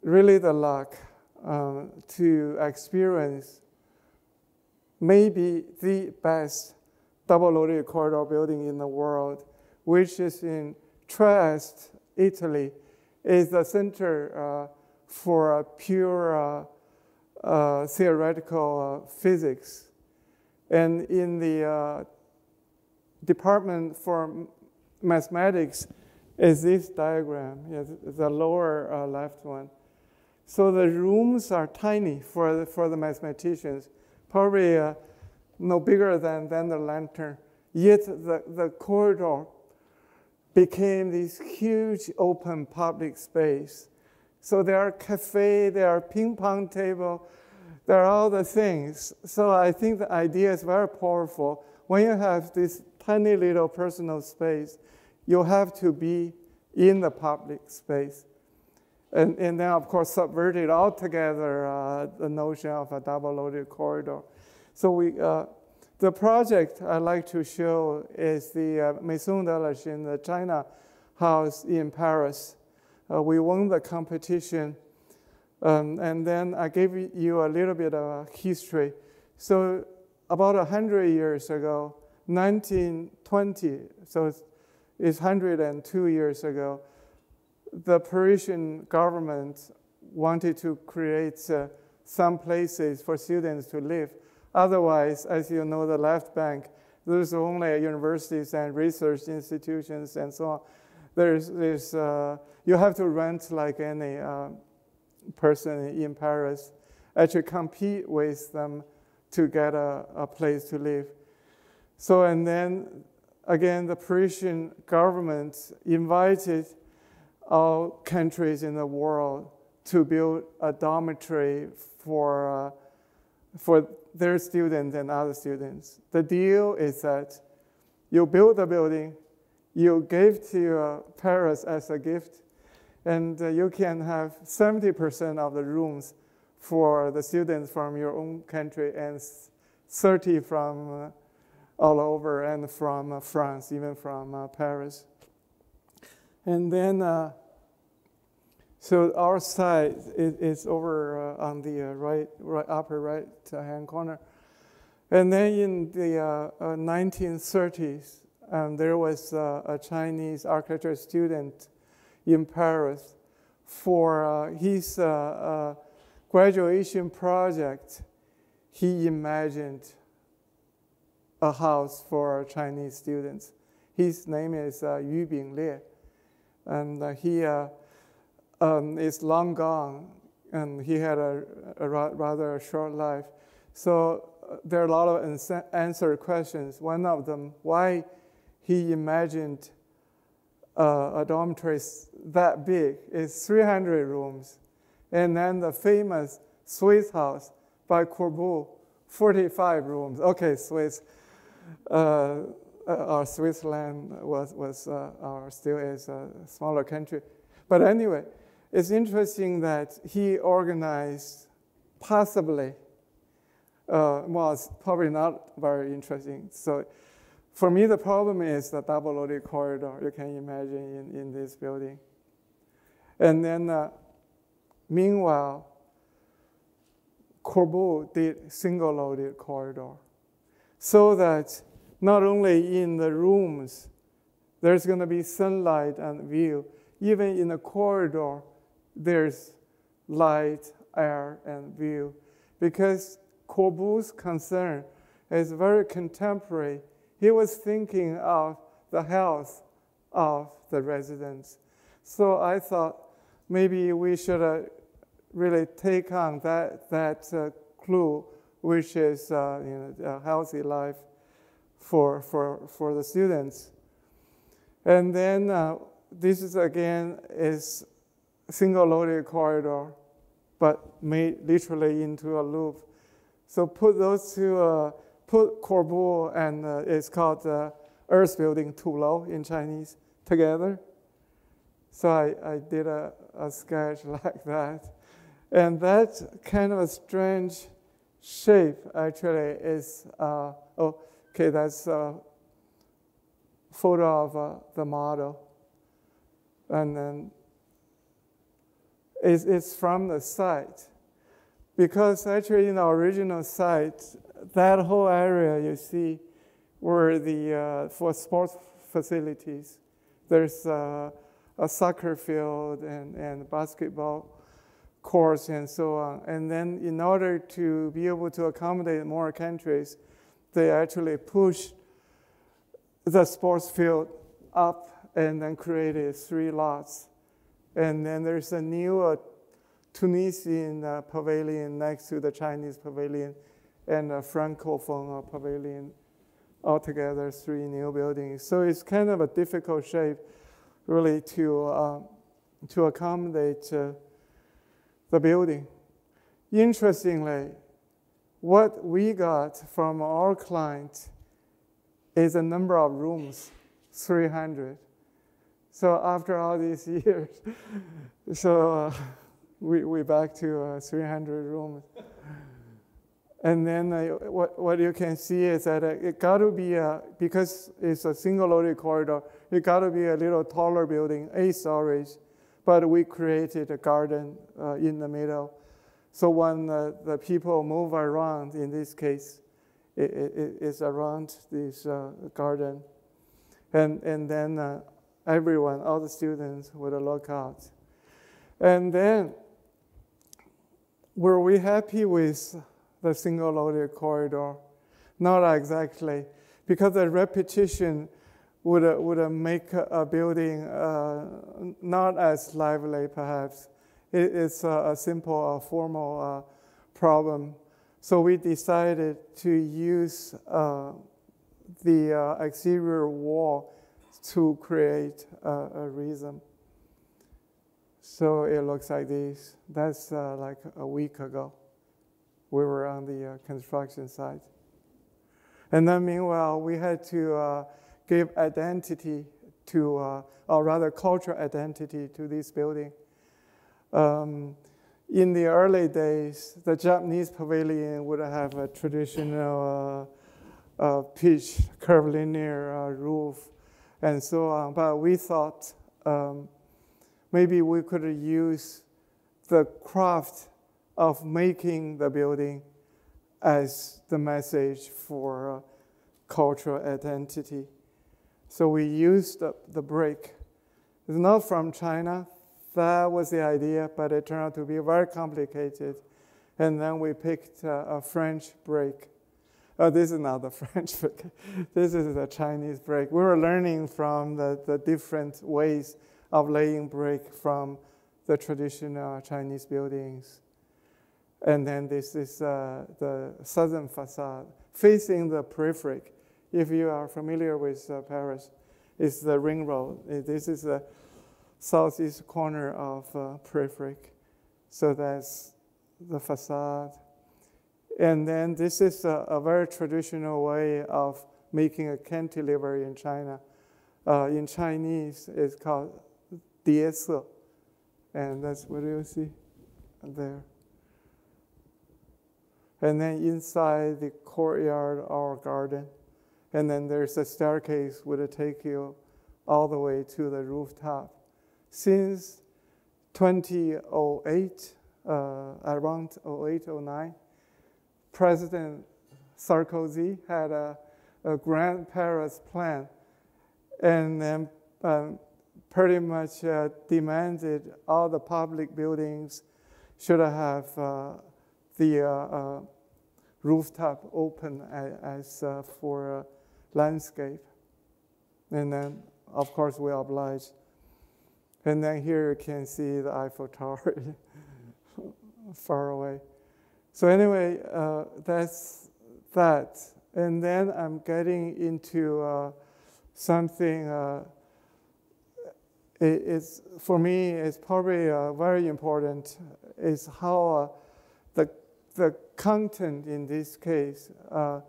really the luck um, to experience maybe the best double loaded corridor building in the world, which is in Trieste, Italy, is the center uh, for pure uh, uh, theoretical uh, physics. And in the uh, department for mathematics is this diagram, the lower left one. So the rooms are tiny for the, for the mathematicians, probably no bigger than, than the lantern. Yet the, the corridor became this huge open public space. So there are cafe, there are ping pong table, there are all the things. So I think the idea is very powerful. When you have this tiny little personal space, you have to be in the public space. And, and then, of course, subverted altogether uh, the notion of a double loaded corridor. So we, uh, the project I'd like to show is the uh, Maison de la Chine, the China house in Paris. Uh, we won the competition. Um, and then I gave you a little bit of history. So about 100 years ago, 1920, so it's, it's 102 years ago, the Parisian government wanted to create uh, some places for students to live. Otherwise, as you know, the left bank, there's only universities and research institutions and so on. There's, there's, uh, you have to rent like any uh, person in Paris, actually compete with them to get a, a place to live. So, and then again, the Parisian government invited all countries in the world to build a dormitory for, uh, for their students and other students. The deal is that you build the building, you give to uh, Paris as a gift, and uh, you can have 70% of the rooms for the students from your own country and 30 from uh, all over and from uh, France, even from Paris. And then, so our side is, over uh, on the uh, right, right, upper right hand corner. And then in the 1930s, uh, um, there was a Chinese architecture student in Paris for his graduation project. He imagined a house for Chinese students. His name is uh, Yu Binglie and uh, he uh, um, is long gone, and he had a, a rather short life. So uh, there are a lot of unanswered questions. One of them, why he imagined uh, a dormitory that big is 300 rooms, and then the famous Swiss house by Corbu, 45 rooms. Okay, Swiss. Uh, uh, our Switzerland was, was uh, our still is a smaller country. But anyway, it's interesting that he organized possibly, uh, well, it's probably not very interesting. So For me, the problem is the double loaded corridor, you can imagine in, in this building. And then, uh, meanwhile, Corbu did single loaded corridor so that not only in the rooms there's going to be sunlight and view, even in the corridor there's light, air, and view. Because Corbu's concern is very contemporary. He was thinking of the health of the residents. So I thought maybe we should uh, really take on that, that uh, clue, which is uh, you know, a healthy life for, for, for the students. And then uh, this is again is single loaded corridor, but made literally into a loop. So put those two, uh, put Corbu and uh, it's called uh, Earth Building Tulou in Chinese together. So I, I did a, a sketch (laughs) like that. And that kind of a strange shape actually is, uh, oh, okay, that's a photo of uh, the model. And then it's, it's from the site. Because actually in the original site, that whole area you see were the, uh, for sports facilities. There's uh, a soccer field and, and basketball course and so on. And then in order to be able to accommodate more countries, they actually pushed the sports field up and then created three lots. And then there's a new uh, Tunisian uh, pavilion next to the Chinese pavilion and a Francophone uh, pavilion, altogether three new buildings. So it's kind of a difficult shape really to, uh, to accommodate uh, the building. Interestingly, what we got from our client is a number of rooms, 300. So after all these (laughs) years, so uh, we we back to uh, 300 rooms. And then uh, what, what you can see is that uh, it got to be, a, because it's a single loaded corridor, it got to be a little taller building, eight stories. But we created a garden uh, in the middle. So when uh, the people move around, in this case, it, it, it's around this uh, garden. And, and then uh, everyone, all the students would look out. And then, were we happy with the single loaded corridor? Not exactly, because the repetition would, uh, would uh, make a building uh, not as lively, perhaps. It, it's a, a simple, uh, formal uh, problem. So we decided to use uh, the exterior wall to create a, a rhythm. So it looks like this. That's like a week ago we were on the uh, construction site. And then meanwhile, we had to uh, give identity to, uh, or rather cultural identity to this building. Um, in the early days, the Japanese pavilion would have a traditional uh, uh, pitch, curvilinear uh, roof, and so on. But we thought um, maybe we could use the craft of making the building as the message for uh, cultural identity. So we used the, the brick. It's not from China. That was the idea, but it turned out to be very complicated. And then we picked uh, a French brick. Oh, this is not the (laughs) French brick. this is the Chinese brick. We were learning from the, the different ways of laying brick from the traditional Chinese buildings. And then this is uh, the southern facade facing the periphery. If you are familiar with uh, Paris, it's the ring road. This is the southeast corner of uh, periphery. So that's the facade. And then this is a, a very traditional way of making a cantilever in China. Uh, in Chinese, it's called 叠涩. And that's what you see there. And then inside the courtyard, or garden. and then there's a staircase would take you all the way to the rooftop. Since 2008, uh, around 08, 09, President Sarkozy had a, a grand Paris plan and then um, pretty much uh, demanded all the public buildings should have uh, the uh, uh rooftop open as, uh, for landscape. And then, of course, we obliged. And then here you can see the Eiffel Tower (laughs) far away. So anyway, uh, that's that. And then I'm getting into uh, something. Uh, it, it's for me. It's probably uh, very important. Is how uh, the the content in this case uh,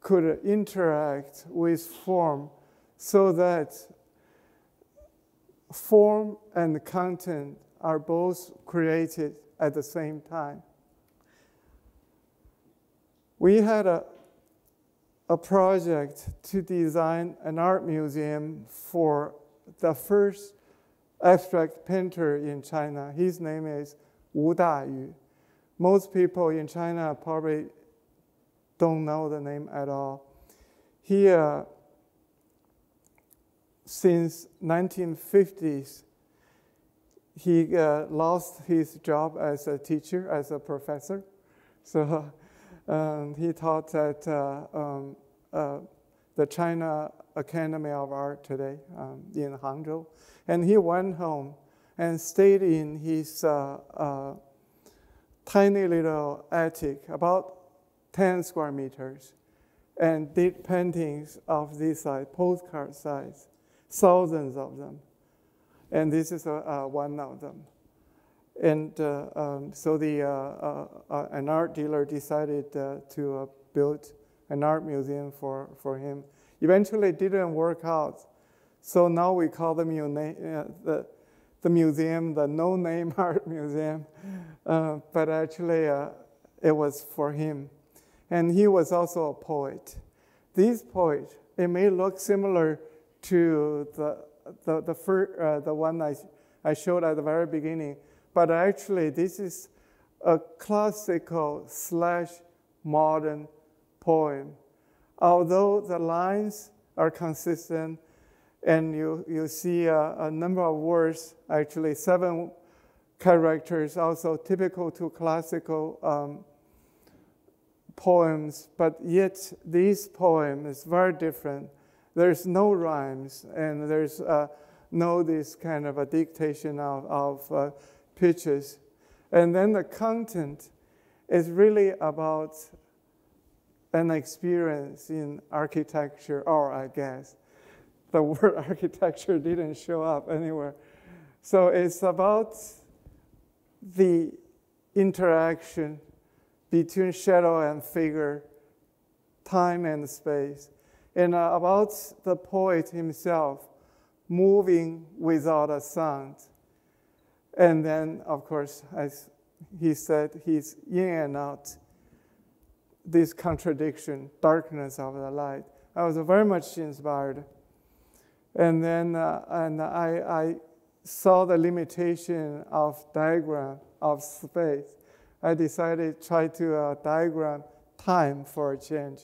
could interact with form, so that form and content are both created at the same time. We had a, a project to design an art museum for the first abstract painter in China. His name is Wu Dayu. Most people in China probably don't know the name at all. He, uh, since 1950s, he uh, lost his job as a teacher, as a professor. So um, he taught at uh, um, uh, the China Academy of Art today um, in Hangzhou. And he went home and stayed in his uh, uh, tiny little attic, about 10 square meters, and did paintings of this size, postcard size, thousands of them. And this is one of them. And uh, um, so the, uh, uh, uh an art dealer decided uh, to build an art museum for, for him. Eventually, it didn't work out. So now we call the, the, the museum the No Name (laughs) Art Museum. but actually, it was for him. And he was also a poet. This poet, it may look similar to the, the, the, fir- the one I, I showed at the very beginning but actually this is a classical slash modern poem. Although the lines are consistent and you, you see a, a number of words, actually seven characters, also typical to classical um, poems, but yet this poem is very different. There's no rhymes and there's uh, no this kind of a dictation of, of uh, pictures. And then the content is really about an experience in architecture, or I guess the (laughs) word architecture didn't show up anywhere. So it's about the interaction between shadow and figure, time and space, and uh, about the poet himself moving without a sound. And then, of course, as he said, he's in and out this contradiction, darkness of the light. I was very much inspired. And then uh, and I, I saw the limitation of diagram of space. I decided to try to uh, diagram time for a change.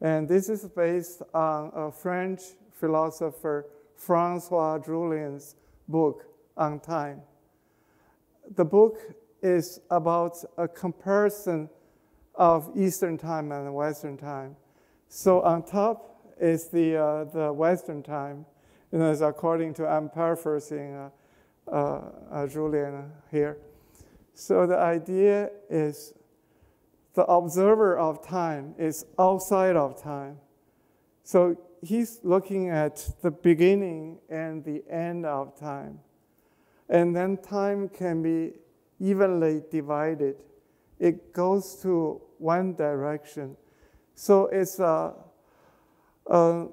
And this is based on a French philosopher, Francois Jullien's book on time the book is about a comparison of Eastern time and Western time. So on top is the, uh, the Western time, you know, according to, I'm paraphrasing uh, uh, uh, Jullien here. So the idea is the observer of time is outside of time. So he's looking at the beginning and the end of time. And then time can be evenly divided. It goes to one direction. So it's a, a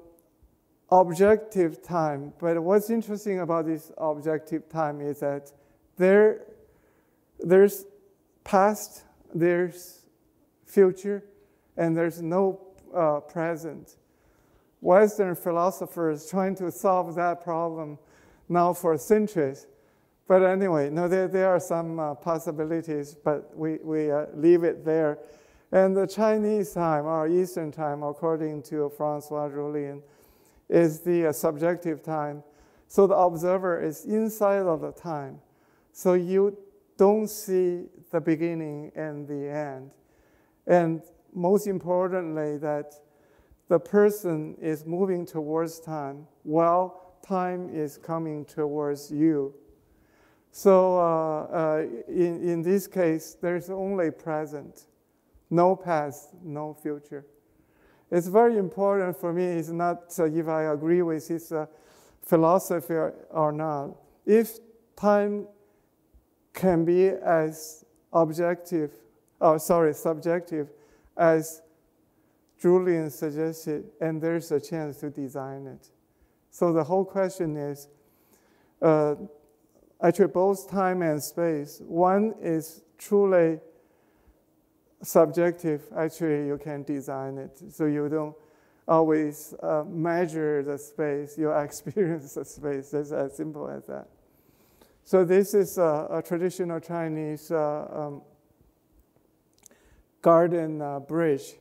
objective time. But what's interesting about this objective time is that there, there's past, there's future, and there's no uh, present. Western philosophers trying to solve that problem now for centuries. But anyway, no, there, there are some uh, possibilities, but we, we uh, leave it there. And the Chinese time, or Eastern time, according to Francois Jullien, is the uh, subjective time. So the observer is inside of the time. So you don't see the beginning and the end. And most importantly, that the person is moving towards time while time is coming towards you. So uh, uh, in, in this case, there's only present, no past, no future. It's very important for me, it's not uh, if I agree with his uh, philosophy or, not. If time can be as objective, oh, sorry, subjective as Jullien suggested, and there's a chance to design it. So the whole question is uh, actually both time and space. One is truly subjective. Actually, you can design it. So you don't always uh, measure the space, you (laughs) experience the space. It's as simple as that. So this is a, a traditional Chinese uh, um, garden uh, bridge.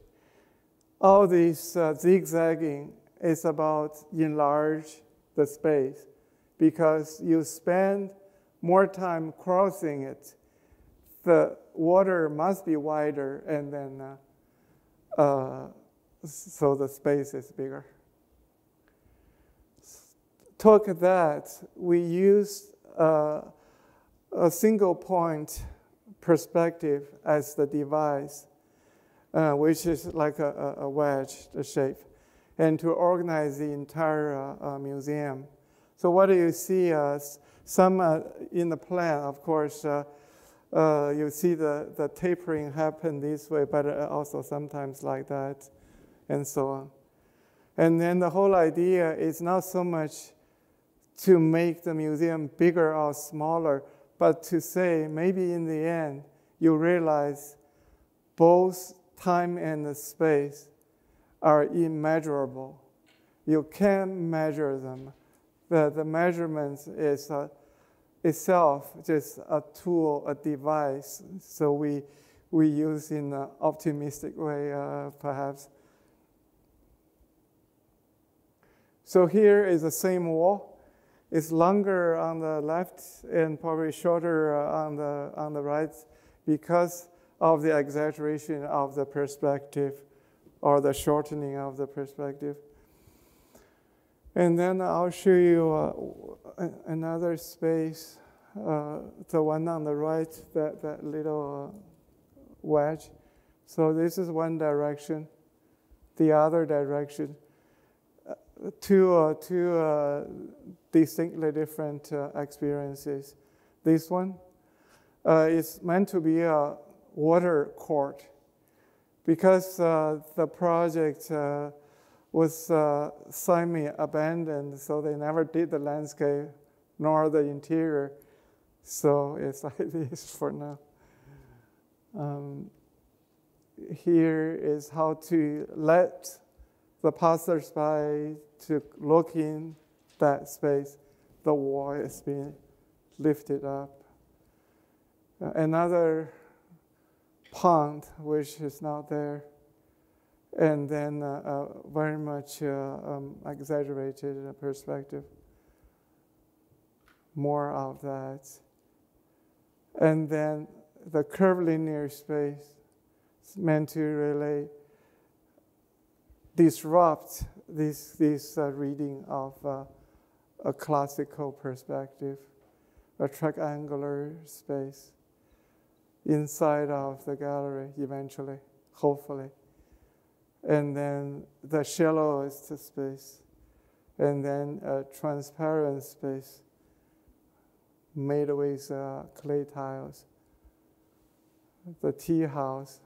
All this uh, zigzagging is about enlarge the space because you spend more time crossing it. The water must be wider and then uh, uh, so the space is bigger. Took that, we used uh, a single point perspective as the device, uh, which is like a, a wedge shape, and to organize the entire uh, uh museum. So what do you see? Uh, some uh, in the plan, of course, uh, uh, you see the, the tapering happen this way, but uh, also sometimes like that, and so on. And then the whole idea is not so much to make the museum bigger or smaller, but to say maybe in the end you realize both time and space are immeasurable. You can't measure them. The, the measurements is uh, itself just a tool, a device. So we, we use in an optimistic way, uh, perhaps. So here is the same wall it's longer on the left and probably shorter uh, on, the, on the right because of the exaggeration of the perspective or the shortening of the perspective. And then I'll show you uh, another space, uh, the one on the right, that, that little uh, wedge. So this is one direction, the other direction. Uh, two, uh, two uh, distinctly different experiences. This one is meant to be a water court because the project was uh, semi-abandoned, so they never did the landscape nor the interior. So it's (laughs) like this for now. Um, here is how to let the passersby to look in that space, the wall is being lifted up. Another pond, which is not there, and then uh, uh, very much uh, um, exaggerated perspective. More of that. And then the curvilinear space is meant to really disrupt this, this uh, reading of uh, a classical perspective, a triangular space inside of the gallery eventually, hopefully. And then the shallowest space, and then a transparent space made with uh, clay tiles. The tea house.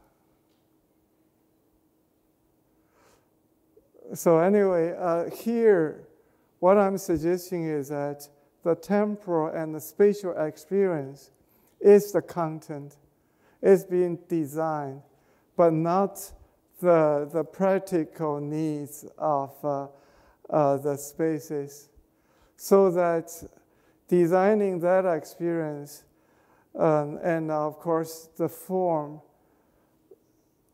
So anyway, uh, here what I'm suggesting is that the temporal and the spatial experience is the content, is being designed, but not the, the practical needs of uh, uh, the spaces so that designing that experience um, and of course the form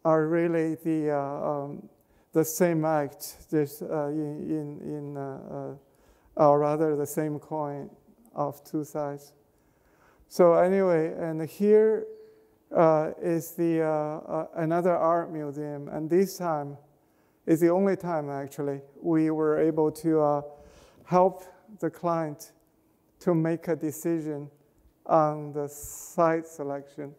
are really the, uh, um, the same act There's, uh, in, in, in uh, uh, or rather the same coin of two sides. So anyway, and here uh, is the uh, uh, another art museum, and this time is the only time actually we were able to uh, help the client to make a decision on the site selection.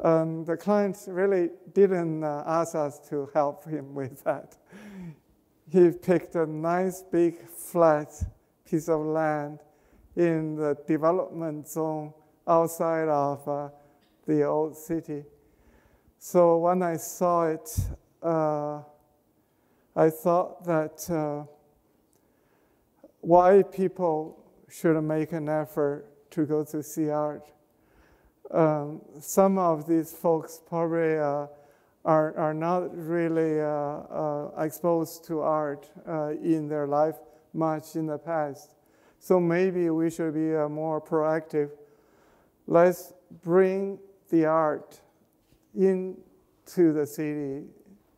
Um, the client really didn't uh, ask us to help him (laughs) with that. He picked a nice big flat piece of land in the development zone outside of uh, the old city. So when I saw it, uh, I thought that uh, why people should make an effort to go to see art. Um, some of these folks probably uh, are, are not really uh, uh, exposed to art uh, in their life much in the past. So maybe we should be more proactive. Let's bring the art into the city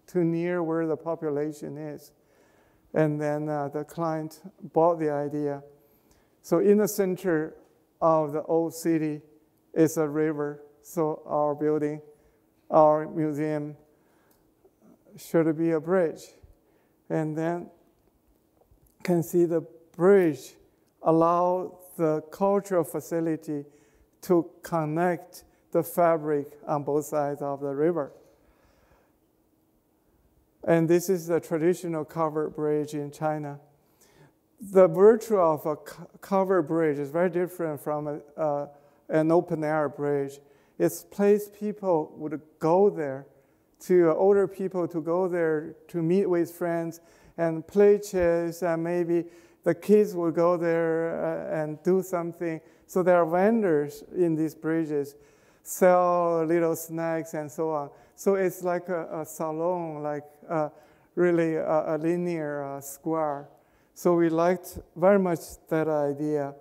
to near where the population is. And then uh, the client bought the idea. So in the center of the old city is a river. So our building, our museum should be a bridge. And then can see the bridge allow the cultural facility to connect the fabric on both sides of the river. And this is the traditional covered bridge in China. The virtue of a covered bridge is very different from a, uh, an open air bridge. It's place people would go there, to older people to go there to meet with friends and play chess, and maybe the kids will go there uh, and do something. So there are vendors in these bridges sell little snacks and so on. So it's like a, a salon, like really a, a linear uh, square. So we liked very much that idea.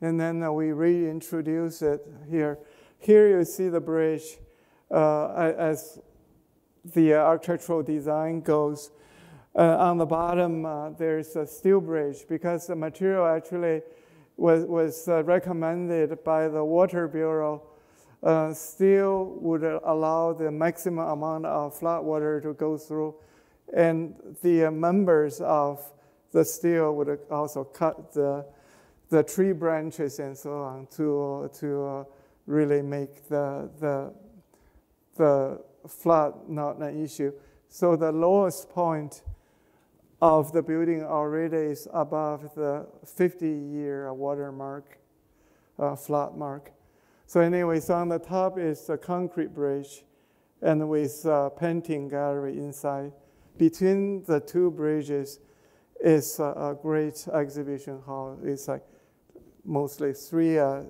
And then uh, we reintroduce it here. Here you see the bridge uh, as the architectural design goes. Uh, on the bottom, uh, there's a steel bridge because the material actually was, was recommended by the Water Bureau uh, still would allow the maximum amount of flood water to go through. And the members of the steel would also cut the, the tree branches and so on to, to uh, really make the, the, the flood not an issue. So the lowest point of the building already is above the 50 year water mark, uh, flood mark. So anyway, so on the top is a concrete bridge and with a painting gallery inside. Between the two bridges is a, great exhibition hall. It's like mostly three uh,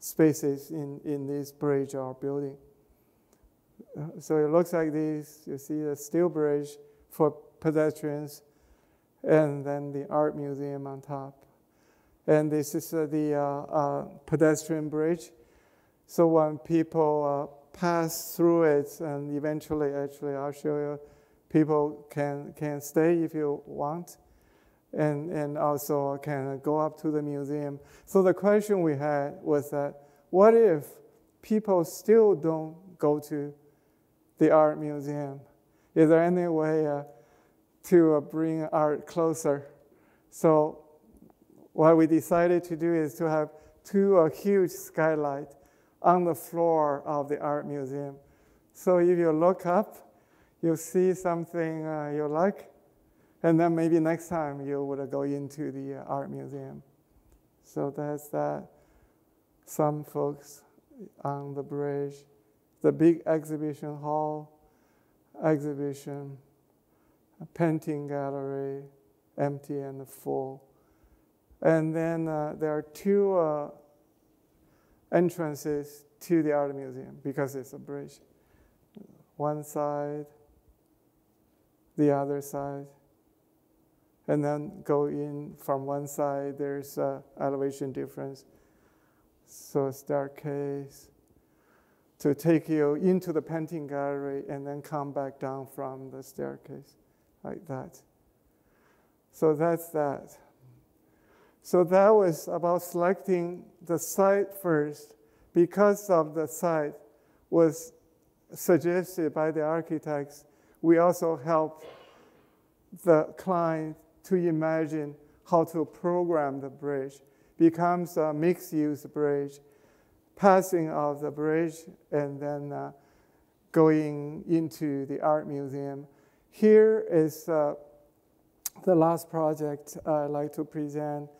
spaces in, in this bridge or building. Uh, so it looks like this. You see the steel bridge for pedestrians and then the art museum on top. And this is uh, the uh, uh, pedestrian bridge so when people uh, pass through it, and eventually, actually, I'll show you, people can, can stay if you want, and, and also can go up to the museum. So the question we had was that, what if people still don't go to the art museum? Is there any way uh, to uh, bring art closer? So what we decided to do is to have two uh, huge skylights on the floor of the art museum. So if you look up, you see something uh, you like, and then maybe next time you would go into the uh, art museum. So that's that. Some folks on the bridge, the big exhibition hall, exhibition, painting gallery, empty and full. And then uh, there are two uh, entrances to the art museum because it's a bridge. One side, the other side. and then go in from one side. There's a elevation difference. So staircase to take you into the painting gallery and then come back down from the staircase like that. So that's that. So that was about selecting the site first because of the site was suggested by the architects. We also help the client to imagine how to program the bridge. Becomes a mixed-use bridge, passing of the bridge and then uh, going into the art museum. Here is uh, the last project I'd like to present.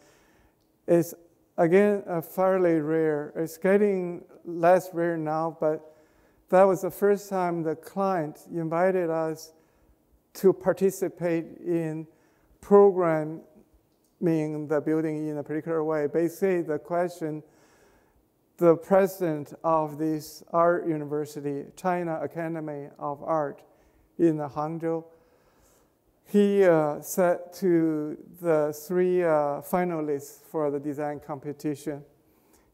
It's again a fairly rare. It's getting less rare now, but that was the first time the client invited us to participate in programming the building in a particular way. Basically, the question the president of this art university, China Academy of Art in Hangzhou, he uh, said to the three uh, finalists for the design competition,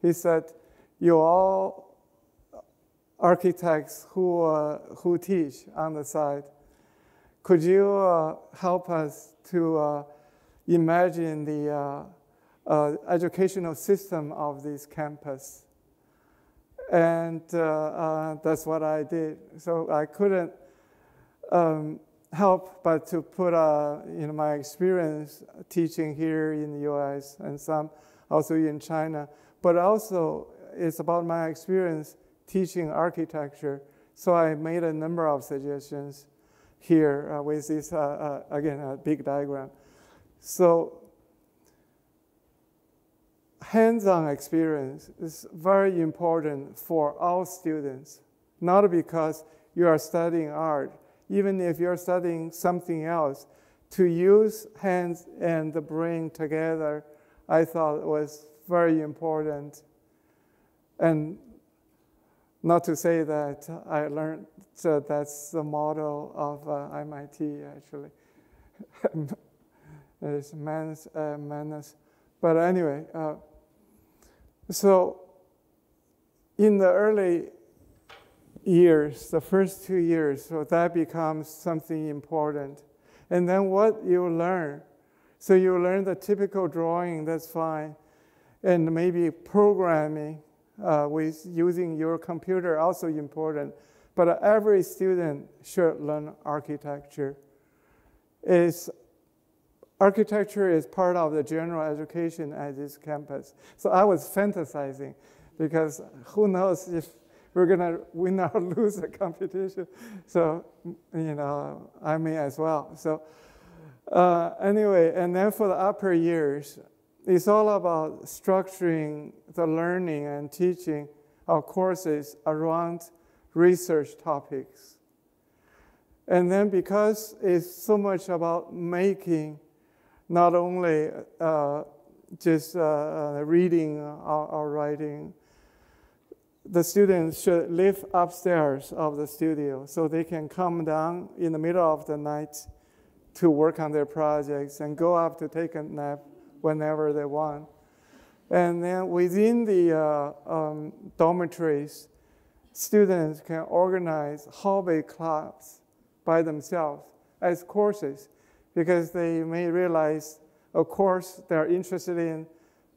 he said, you all architects who, uh, who teach on the side, could you uh, help us to uh, imagine the uh, educational system of this campus? And that's what I did. So I couldn't um, help but to put uh, you know, my experience teaching here in the US and some also in China, but also it's about my experience teaching architecture. So I made a number of suggestions here uh, with this, uh, uh again, a big diagram. So hands-on experience is very important for all students, not because you are studying art, even if you're studying something else, to use hands and the brain together, I thought was very important. And not to say that I learned that that's the model of uh, MIT, actually. (laughs) it's man's uh, madness. But anyway, uh, so in the early years, the first two years, so that becomes something important. And then what you learn. So you learn the typical drawing, that's fine. And maybe programming uh, with using your computer, also important. But every student should learn architecture. Is architecture is part of the general education at this campus. So I was fantasizing because who knows if we're going to win (laughs) or lose the competition. So, you know, I may as well. So, uh, anyway, and then for the upper years, it's all about structuring the learning and teaching of courses around research topics. And then because it's so much about making not only uh, just uh, uh reading or, or writing, the students should live upstairs of the studio so they can come down in the middle of the night to work on their projects and go up to take a nap whenever they want. And then within the uh, um, dormitories, students can organize hobby clubs by themselves as courses because they may realize a course they're interested in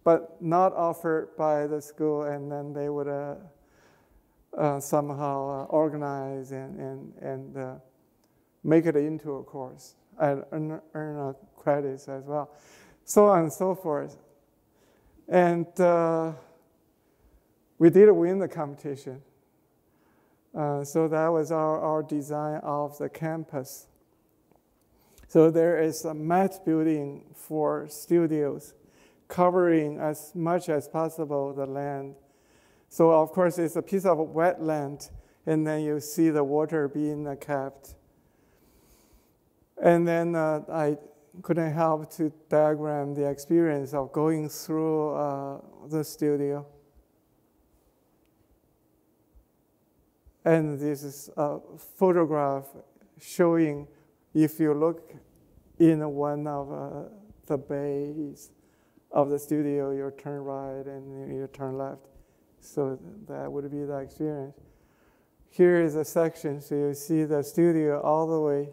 but not offered by the school, and then they would uh, uh, somehow uh, organize and, and, and uh, make it into a course and earn, earn credits as well, so on and so forth. And uh, we did win the competition. Uh, so that was our, our design of the campus. So there is a mat building for studios covering as much as possible the land. So of course it's a piece of wetland, and then you see the water being uh, kept. And then uh, I couldn't help to diagram the experience of going through uh, the studio. And this is a photograph showing if you look in one of uh, the bays of the studio, you turn right and you turn left. So that would be the experience. Here is a section, so you see the studio all the way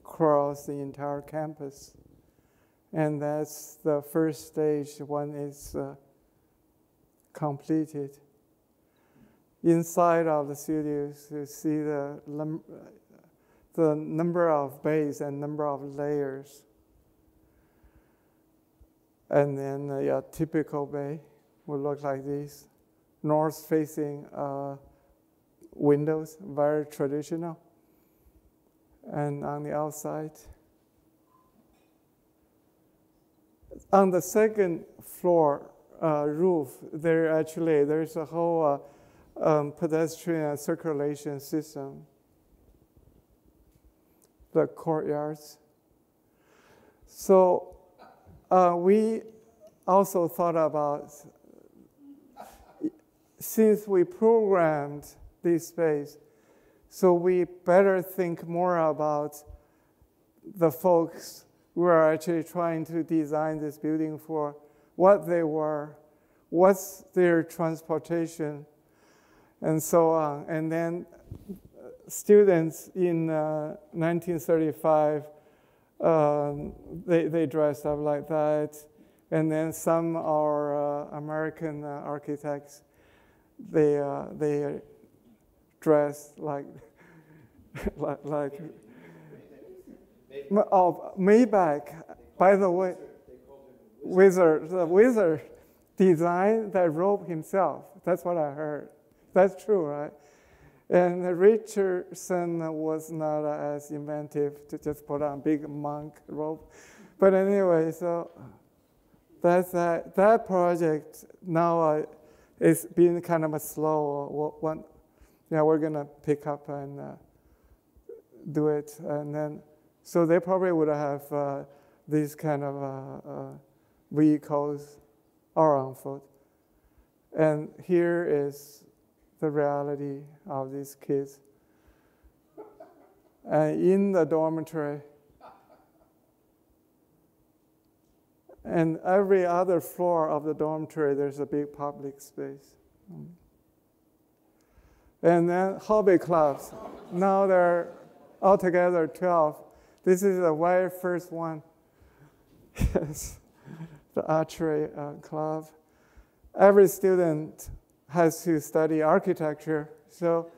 across the entire campus. And that's the first stage when it's uh, completed. Inside of the studios, you see the, the number of bays and number of layers. And then a typical bay would look like this. North facing uh, windows, very traditional. And on the outside, on the second floor uh, roof, there actually there's a whole uh, um, pedestrian circulation system. The courtyards. So uh, we also thought about since we programmed this space, so we better think more about the folks who are actually trying to design this building for what they were, what's their transportation, and so on. And then students in uh, 1935, um, they, they dressed up like that. And then some are uh, American uh, architects, they, uh, they dress like, (laughs) like, like oh, Maybeck, by the way, wizard, the wizard designed that robe himself. That's what I heard. That's true, right? And Richardson was not as inventive to just put on big monk robe. But anyway, so that's that, that project now uh, is being kind of a slow one yeah, we're gonna pick up and uh, do it. And then, so they probably would have uh, these kind of uh, uh vehicles are on foot. And here is the reality of these kids. And in the dormitory, and every other floor of the dormitory, there's a big public space. Mm. And then hobby clubs. Now there are altogether 12. This is the very first one. (laughs) yes, the archery uh, club. Every student has to study architecture. So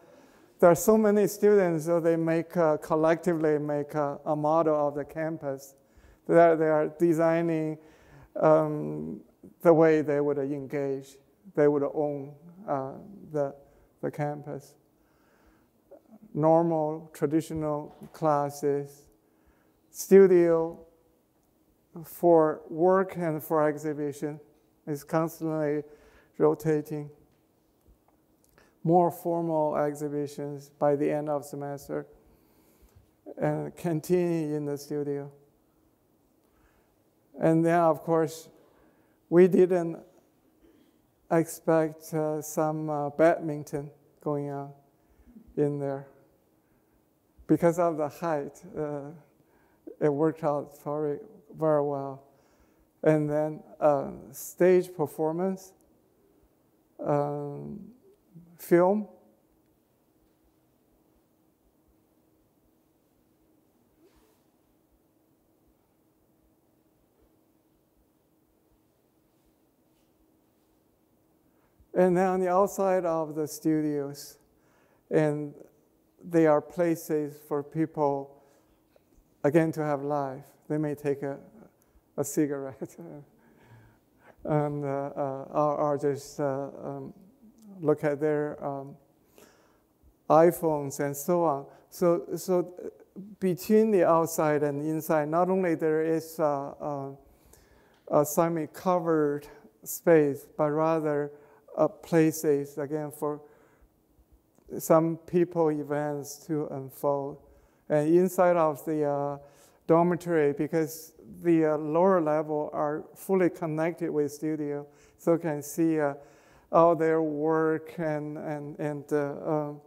there are so many students, so they make uh, collectively make a, a, model of the campus. That they are designing um, the way they would engage, they would own uh, the the campus. Normal, traditional classes, studio for work and for exhibition is constantly rotating. More formal exhibitions by the end of semester and continue in the studio. And then, of course, we didn't expect uh, some uh, badminton going on in there. Because of the height, uh, it worked out very, very well. And then uh, stage performance, um, film, And then on the outside of the studios, and they are places for people, again, to have life. They may take a, a cigarette (laughs) and uh, uh, or, or, just uh, um, look at their um, iPhones and so on. So, so between the outside and the inside, not only there is a, a semi-covered space, but rather uh, places again for some people events to unfold. And inside of the uh, dormitory, because the uh, lower level are fully connected with studio, so you can see uh, all their work and and and uh, um,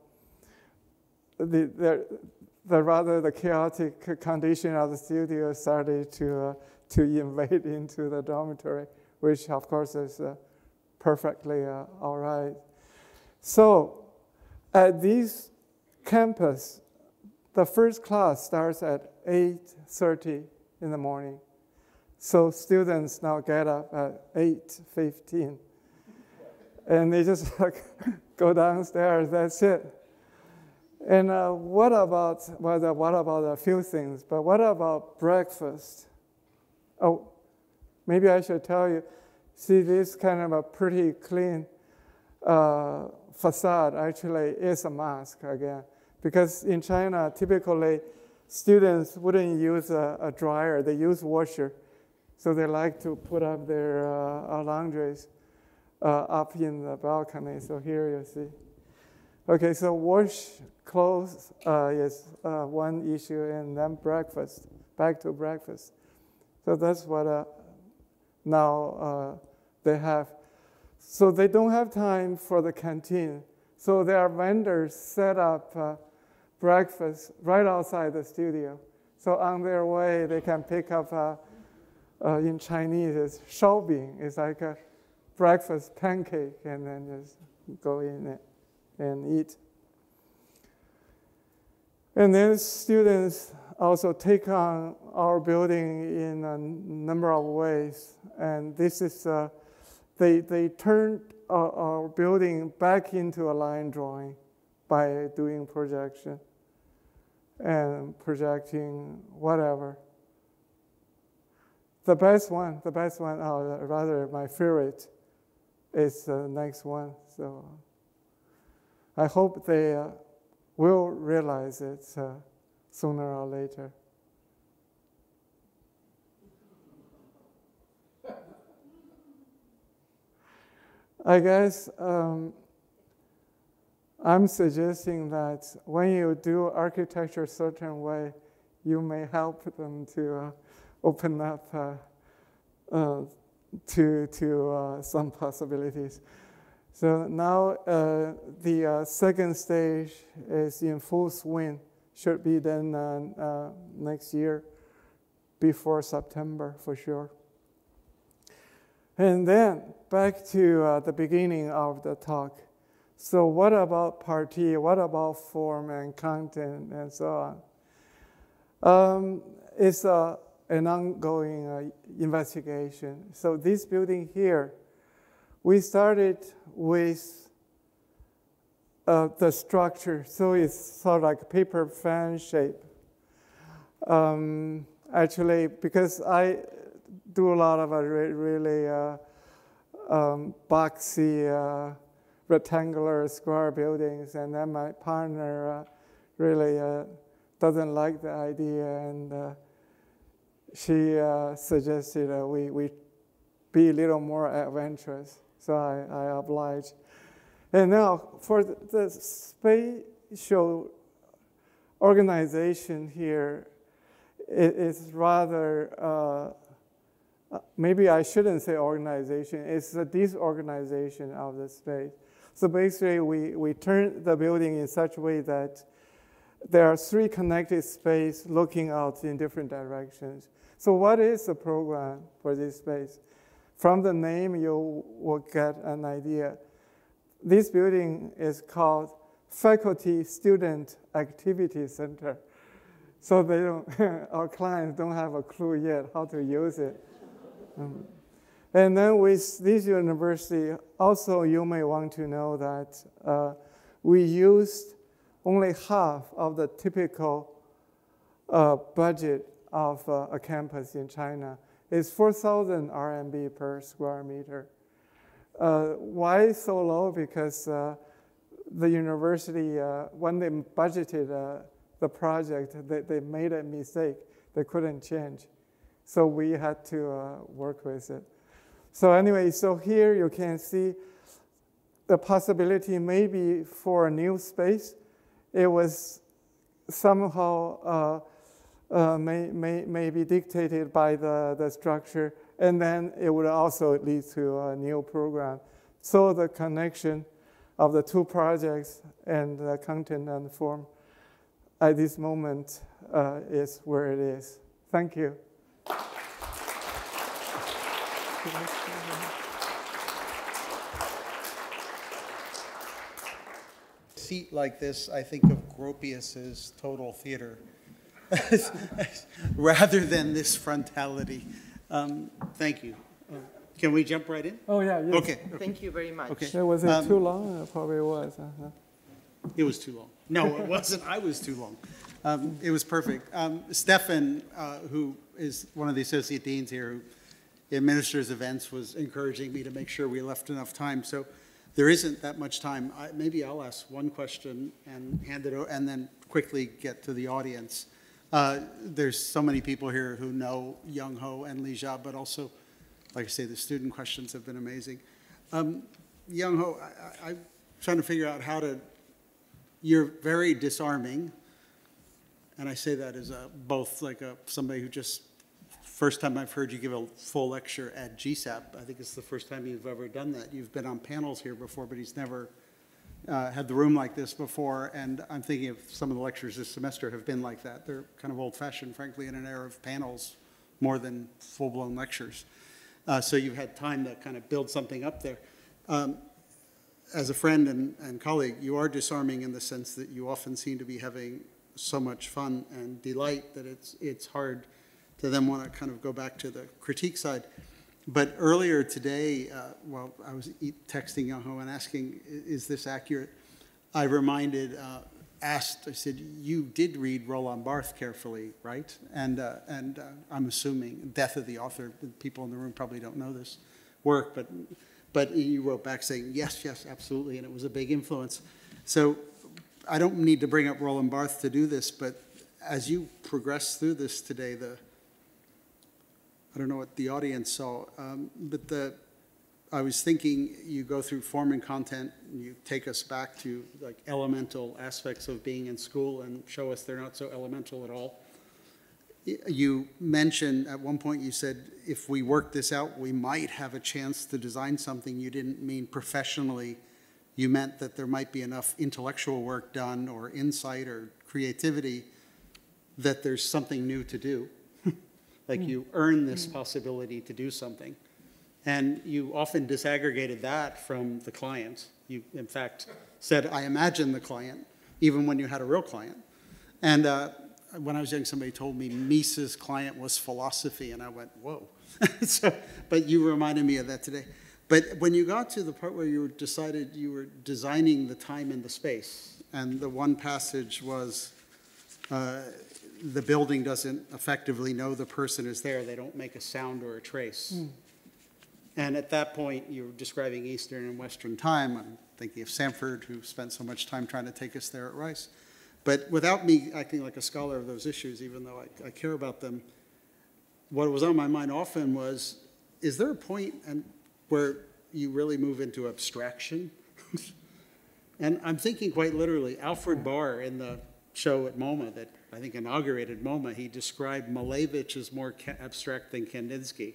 the, the, the rather the chaotic condition of the studio started to, uh, to invade (laughs) into the dormitory, which of course is perfectly uh, all right. So at this campus, the first class starts at 8.30 in the morning. So students now get up at 8.15. And they just (laughs) like go downstairs, that's it. And uh, what about, well, what about a few things, but what about breakfast? Oh, maybe I should tell you, see this kind of a pretty clean uh, facade actually is a mask again. Because in China, typically students wouldn't use a, a dryer, they use washer. So they like to put up their uh, laundries uh, up in the balcony. So here you see. Okay, so wash clothes uh, is uh, one issue, and then breakfast, back to breakfast. So that's what uh, now uh, they have. So they don't have time for the canteen. So there are vendors set up uh, breakfast right outside the studio. So on their way, they can pick up, uh, uh, in Chinese, it's shaobing. It's like a breakfast pancake, and then just go in and eat. And then students also take on our building in a number of ways. And this is, uh, they, they turned our, our building back into a line drawing by doing projection and projecting whatever. The best one, the best one, or rather my favorite, is the next one. So I hope they uh, will realize it uh, sooner or later. I guess um, I'm suggesting that when you do architecture a certain way, you may help them to uh, open up uh, uh, to, to uh, some possibilities. So now uh, the uh, second stage is in full swing, should be then next year before September for sure. And then back to uh, the beginning of the talk. So, what about parti? What about form and content and so on? Um, it's uh, an ongoing uh, investigation. So, this building here, we started with uh, the structure. So, it's sort of like paper fan shape. Um, actually, because I do a lot of uh, really uh, um, boxy, uh, rectangular, square buildings, and then my partner uh, really uh, doesn't like the idea, and uh, she suggested we, we be a little more adventurous. So I, I obliged. And now for the, the spatial organization here, it is rather maybe I shouldn't say organization, it's a disorganization of the space. So basically, we, we turn the building in such a way that there are three connected spaces looking out in different directions. So what is the program for this space? From the name, you will get an idea. This building is called Faculty Student Activity Center. So they don't, (laughs) our clients don't have a clue yet how to use it. Um, and then with this university, also you may want to know that uh, we used only half of the typical uh, budget of uh, a campus in China. It's 4,000 RMB per square meter. Uh, why so low? Because uh, the university, uh, when they budgeted the project, they, they made a mistake. They couldn't change. So we had to uh, work with it. So anyway, so here you can see the possibility maybe for a new space. It was somehow uh, uh, may, may, may be dictated by the, the structure, and then it would also lead to a new program. So the connection of the two projects and the content and form at this moment uh, is where it is. Thank you. Seat like this, I think of Gropius's Total Theater, (laughs) rather than this frontality. Um, thank you. Uh, Can we jump right in? Oh, yeah, yes. Okay, Thank you very much. okay. Yeah, was it Um, too long? It probably was. Uh-huh. It was too long. No, it wasn't. I was too long. Um, it was perfect. Um, Stefan, uh, who is one of the associate deans here, who administers events, was encouraging me to make sure we left enough time. So there isn't that much time. I, maybe I'll ask one question and hand it over, and then quickly get to the audience. Uh, there's so many people here who know Yung Ho and Li Jia, but also, like I say, the student questions have been amazing. Um, Yung Ho, I, I'm trying to figure out how to you're very disarming, and I say that as a, both like a, somebody who just, first time I've heard you give a full lecture at GSAPP. I think it's the first time you've ever done that. You've been on panels here before, but he's never uh, had the room like this before, and I'm thinking of some of the lectures this semester have been like that. They're kind of old-fashioned, frankly, in an era of panels more than full-blown lectures. Uh, So you've had time to kind of build something up there. Um, as a friend and, and colleague, you are disarming in the sense that you often seem to be having so much fun and delight that it's, it's hard to then want to kind of go back to the critique side. But earlier today, uh, while I was e- texting Yung Ho and asking, is this accurate? I reminded, uh, asked, I said, you did read Roland Barthes carefully, right? And, uh, and uh, I'm assuming, Death of the Author, people in the room probably don't know this work, but but you wrote back saying, yes, yes, absolutely, and it was a big influence. So I don't need to bring up Roland Barthes to do this, but as you progress through this today, the, I don't know what the audience saw, um, but the, I was thinking you go through form and content, and you take us back to like elemental aspects of being in school and show us they're not so elemental at all. You mentioned, at one point, you said, if we work this out, we might have a chance to design something. You didn't mean professionally. You meant that there might be enough intellectual work done or insight or creativity that there's something new to do. Like you earn this possibility to do something. And you often disaggregated that from the client. You, in fact, said, I imagine the client, even when you had a real client. And uh, when I was young, somebody told me Mies's client was philosophy, and I went, whoa. (laughs) so, but you reminded me of that today. But when you got to the part where you decided you were designing the time and the space, and the one passage was, uh, the building doesn't effectively know the person is there, they don't make a sound or a trace. Hmm. And at that point, you're describing Eastern and Western time. I'm thinking of Sanford, who spent so much time trying to take us there at Rice. But without me acting like a scholar of those issues, even though I, I care about them, what was on my mind often was, is there a point and where you really move into abstraction? (laughs) and I'm thinking quite literally, Alfred Barr in the show at MoMA that I think inaugurated MoMA, he described Malevich as more ca- abstract than Kandinsky.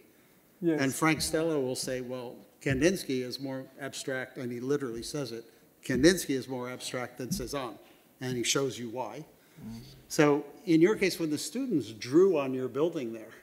Yes. And Frank Stella will say, well, Kandinsky is more abstract, and he literally says it. Kandinsky is more abstract than Cezanne, and he shows you why. Mm-hmm. So in your case, when the students drew on your building there,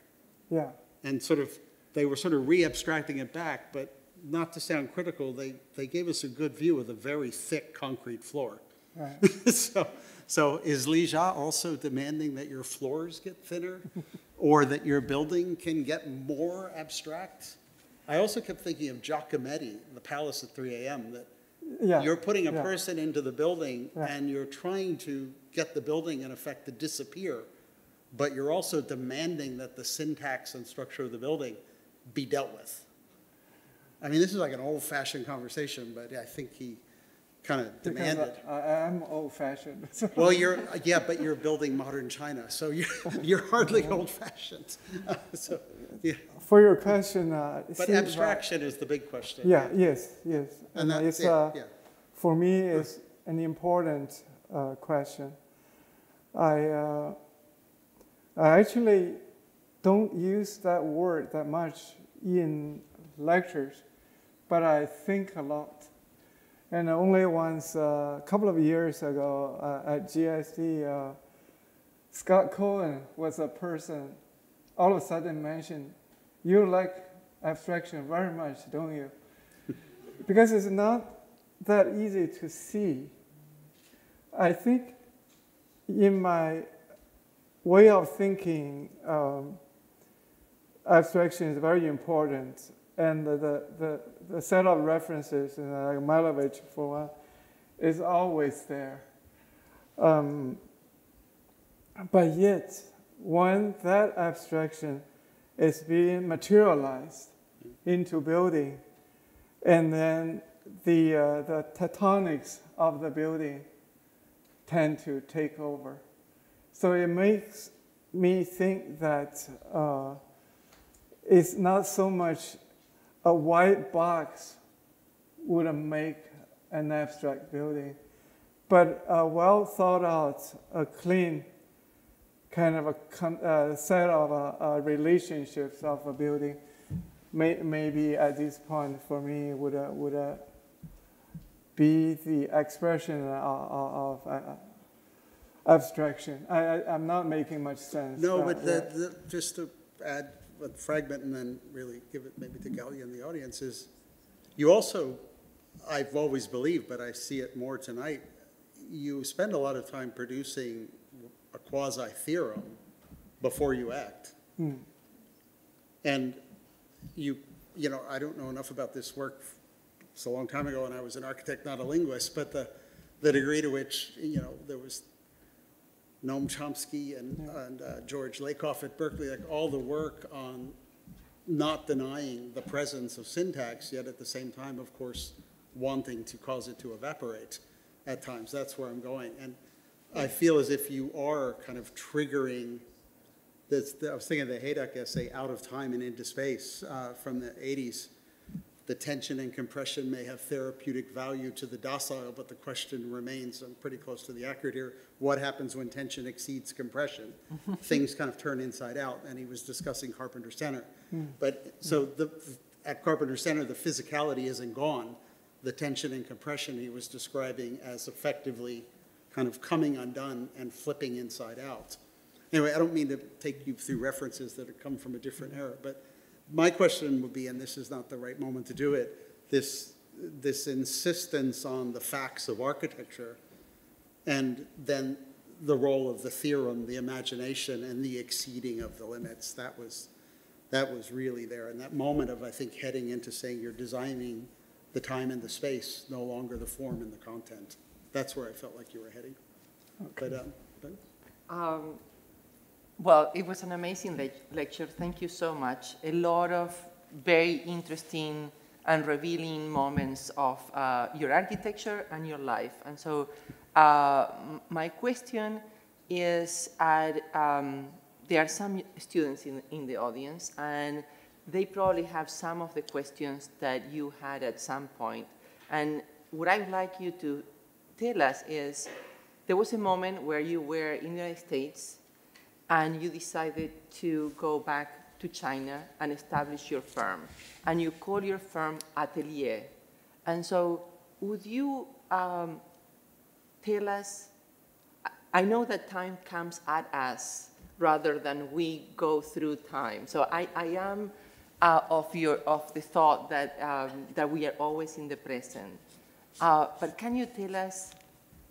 yeah. and sort of, they were sort of re-abstracting it back, but not to sound critical, they, they gave us a good view of the very thick concrete floor. Right. (laughs) So, so is Li Jia also demanding that your floors get thinner (laughs) or that your building can get more abstract? I also kept thinking of Giacometti, the Palace at 3 a.m., that Yeah. you're putting a yeah. person into the building Yeah. and you're trying to get the building in effect to disappear, but you're also demanding that the syntax and structure of the building be dealt with. I mean, this is like an old-fashioned conversation, but I think he kind of demanded. I, am old-fashioned. (laughs) Well, you're, yeah, but you're building modern China, so you're, (laughs) you're hardly old-fashioned. (laughs) So, yeah, For your question, uh, but uh, abstraction is the big question. Yeah, yes, yes. And uh, that's it's, it, uh, yeah. For me, it's an important uh, question. I, uh, I actually don't use that word that much in lectures, but I think a lot. And only once, uh, a couple of years ago uh, at GSD, uh, Scott Cohen was a person all of a sudden mentioned, you like abstraction very much, don't you? (laughs) because it's not that easy to see. I think in my way of thinking, um, abstraction is very important. And the, the, the set of references, know, like Malevich for one, is always there. Um, but yet, when that abstraction is being materialized into building, and then the, uh, the tectonics of the building tend to take over. So it makes me think that uh, it's not so much a white box would make an abstract building, but a well thought out, a clean kind of a uh, set of uh, uh, relationships of a building may, maybe at this point for me would, uh, would uh, be the expression of, of uh, abstraction. I, I, am not making much sense. No, but the, the, just to add a fragment and then really give it maybe to Galia and the audience is you also, I've always believed, but I see it more tonight, you spend a lot of time producing a quasi theorem before you act. Hmm. And you, you know, I don't know enough about this work. It's a long time ago, and I was an architect, not a linguist. But the the degree to which you know there was Noam Chomsky and, yeah. and uh, George Lakoff at Berkeley, like all the work on not denying the presence of syntax, yet at the same time, of course, wanting to cause it to evaporate at times. That's where I'm going. And I feel as if you are kind of triggering this, I was thinking of the Hejduk essay, Out of Time and Into Space uh, from the 80s. The tension and compression may have therapeutic value to the docile, but the question remains, I'm pretty close to the accurate here, what happens when tension exceeds compression? Things kind of turn inside out, and he was discussing Carpenter Center. Mm. But so the, at Carpenter Center, the physicality isn't gone. The tension and compression he was describing as effectively kind of coming undone and flipping inside out. Anyway, I don't mean to take you through references that have come from a different era, but my question would be, and this is not the right moment to do it, this, this insistence on the facts of architecture and then the role of the theorem, the imagination, and the exceeding of the limits. That was, that was really there. And that moment of, I think, heading into saying you're designing the time and the space, no longer the form and the content. That's where I felt like you were heading. Okay. But, um, but um, well, it was an amazing le lecture. Thank you so much. A lot of very interesting and revealing moments of uh, your architecture and your life. And so uh, my question is, at, um, there are some students in, in the audience, and they probably have some of the questions that you had at some point. And what I'd like you to tell us is, there was a moment where you were in the United States and you decided to go back to China and establish your firm. And you call your firm Atelier. And so would you um, tell us, I know that time comes at us rather than we go through time. So I, I am uh, of, your, of the thought that, um, that we are always in the present. Uh, but can you tell us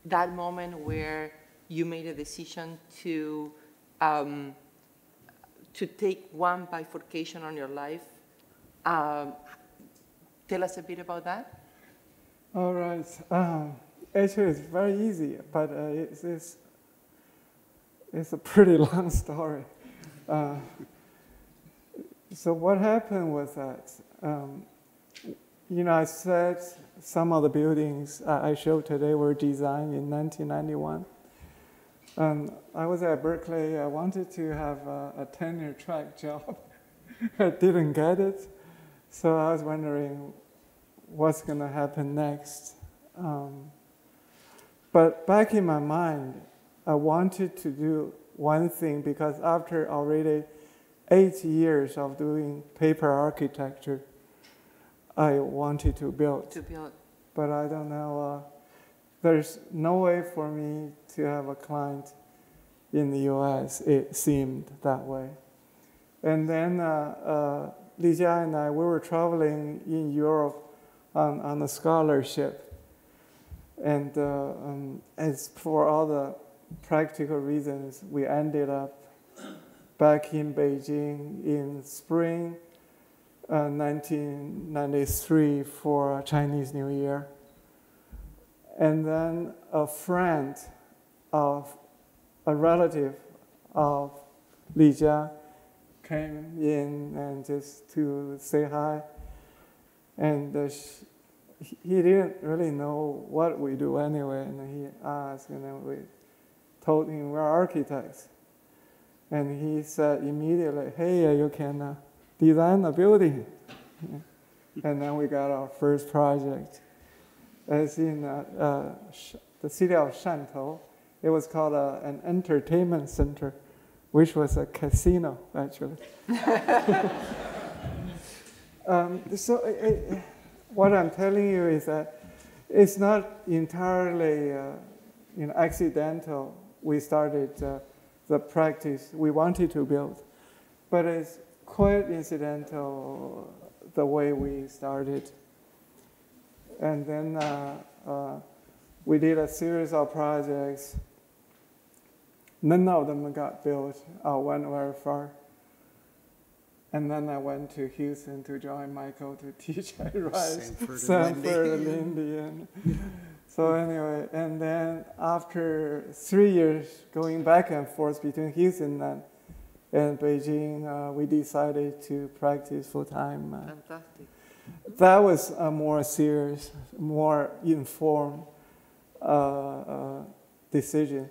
that moment where you made a decision to um, to take one bifurcation on your life. Um, tell us a bit about that. All right. Uh, actually, it's very easy, but uh, it's, it's, it's, a pretty (laughs) long story. Uh, so what happened was that, um, you know, I said some of the buildings I showed today were designed in 1991. And I was at Berkeley. I wanted to have a, a tenure track (laughs) job. I didn't get it. So I was wondering what's going to happen next. Um, but back in my mind, I wanted to do one thing because after already eight years of doing paper architecture, I wanted to build. To build. But I don't know. Uh, there's no way for me to have a client in the US, it seemed that way. And then uh, uh, Li Jia and I, we were traveling in Europe on, on a scholarship. And uh, um, as for all the practical reasons, we ended up back in Beijing in spring uh, 1993 for Chinese New Year. And then a friend of a relative of Li Jia came in and just to say hi. And uh, he didn't really know what we do anyway, and he asked, and then we told him we're architects. And he said immediately, hey, you can uh, design a building. (laughs) and then we got our first project. It's in uh, uh, the city of Shantou. It was called uh, an entertainment center, which was a casino, actually. (laughs) um, so it, what I'm telling you is that it's not entirely uh, you know, accidental. We started uh, the practice we wanted to build, but it's quite incidental the way we started. And then uh, uh, we did a series of projects. None of them got built or went very far. And then I went to Houston to join Michael to (laughs) teach at Rice, Sanford and Sanford Lindy. Lindy. So anyway, and then after three years going back and forth between Houston and, and Beijing, uh, we decided to practice full time. Uh, Fantastic. That was a more serious, more informed uh, uh, decision.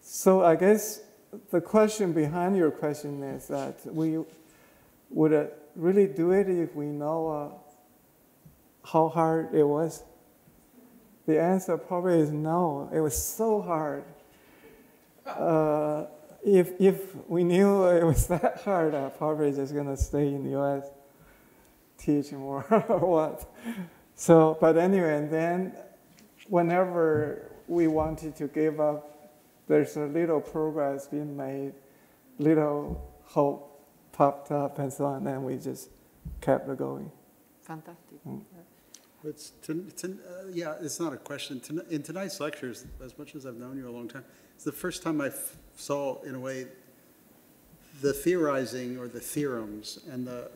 So I guess the question behind your question is that we would uh, really do it if we know uh, how hard it was. The answer probably is no. It was so hard. Uh, if if we knew it was (laughs) that hard, I'm probably just gonna stay in the U.S teach more (laughs) or what. So, but anyway, and then whenever we wanted to give up, there's a little progress being made, little hope popped up and so on, and we just kept it going. Fantastic. It's, to, to, uh, yeah, it's not a question. To, in tonight's lectures, as much as I've known you a long time, it's the first time I f- saw, in a way, the theorizing or the theorems and the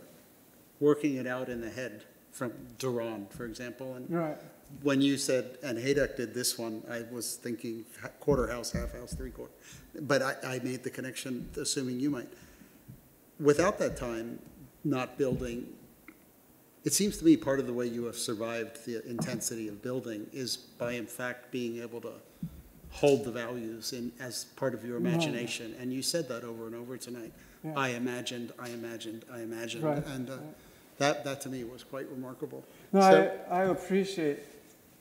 working it out in the head from Duran, for example. And Right. when you said, and Hejduk did this one, I was thinking quarter house, half house, three quarter. But I, I made the connection, assuming you might. Without that time, not building, it seems to me part of the way you have survived the intensity of building is by in fact being able to hold the values in, as part of your imagination. And you said that over and over tonight. Yeah. I imagined, I imagined, I imagined. Right, And uh, right. That, that to me was quite remarkable. No, So- I, I appreciate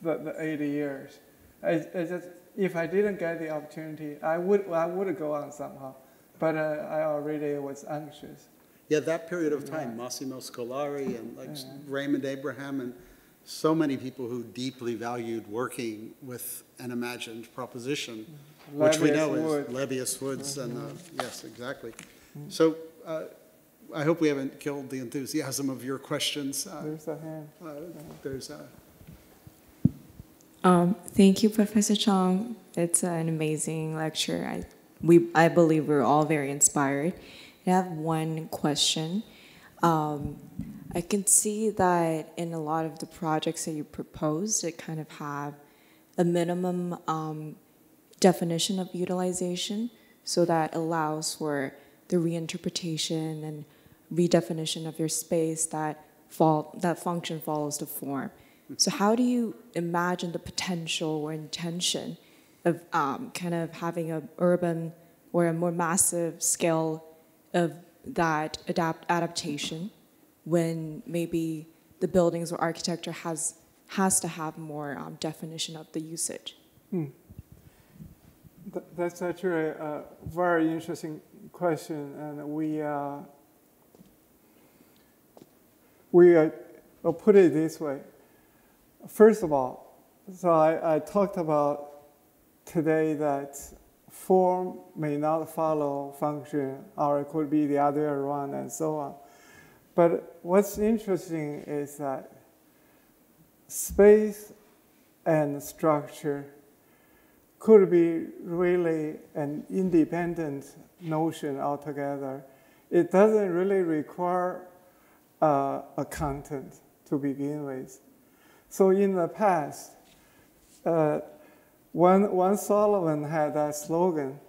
the, the 80 years. I, I just, if I didn't get the opportunity, I would, I would go on somehow. But uh, I already was anxious. Yeah, that period of time, Massimo Scolari and like Raimund Abraham and so many people who deeply valued working with an imagined proposition, which we know Wood. is Lebbeus Woods and, uh, yes, exactly. So uh, I hope we haven't killed the enthusiasm of your questions. Uh, There's a hand. uh, There's, uh, Um, thank you, Professor Chang. It's an amazing lecture. I, we, I believe we're all very inspired. I have one question. Um, I can see that in a lot of the projects that you proposed, it kind of have a minimum um, definition of utilization, so that allows for the reinterpretation and redefinition of your space that fall, that function follows the form. So how do you imagine the potential or intention of um, kind of having a urban or a more massive scale of that adapt adaptation when maybe the buildings or architecture has has to have more um, definition of the usage? Th- That's actually a very interesting question, and we uh, we uh, will put it this way. First of all, so I, I talked about today that form may not follow function, or it could be the other way around, and so on. But what's interesting is that space and structure could be really an independent notion altogether. It doesn't really require uh, a content to begin with. So in the past, uh, when, when Sullivan had that slogan,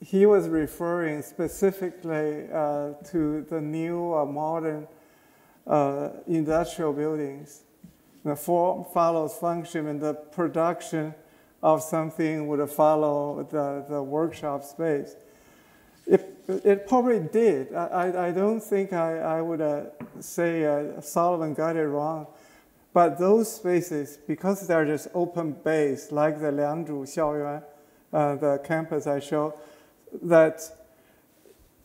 he was referring specifically uh, to the new uh, modern uh, industrial buildings. The form follows function, and the production of something would follow the, the workshop space. It, it probably did. I, I don't think I, I would uh, say uh, Sullivan got it wrong. But those spaces, because they're just open base, like the Liangzhu Xiaoyuan, uh, the campus I showed, that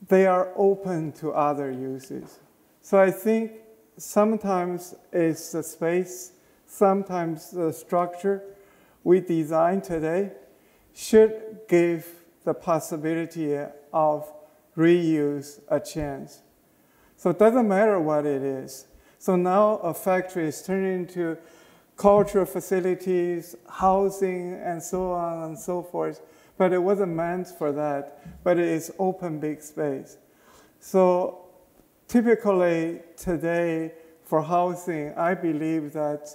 they are open to other uses. So I think sometimes it's the space, sometimes the structure we design today should give the possibility of reuse a chance. So it doesn't matter what it is. So now a factory is turning into cultural facilities, housing, and so on and so forth. But it wasn't meant for that, but it is open big space. So typically today for housing, I believe that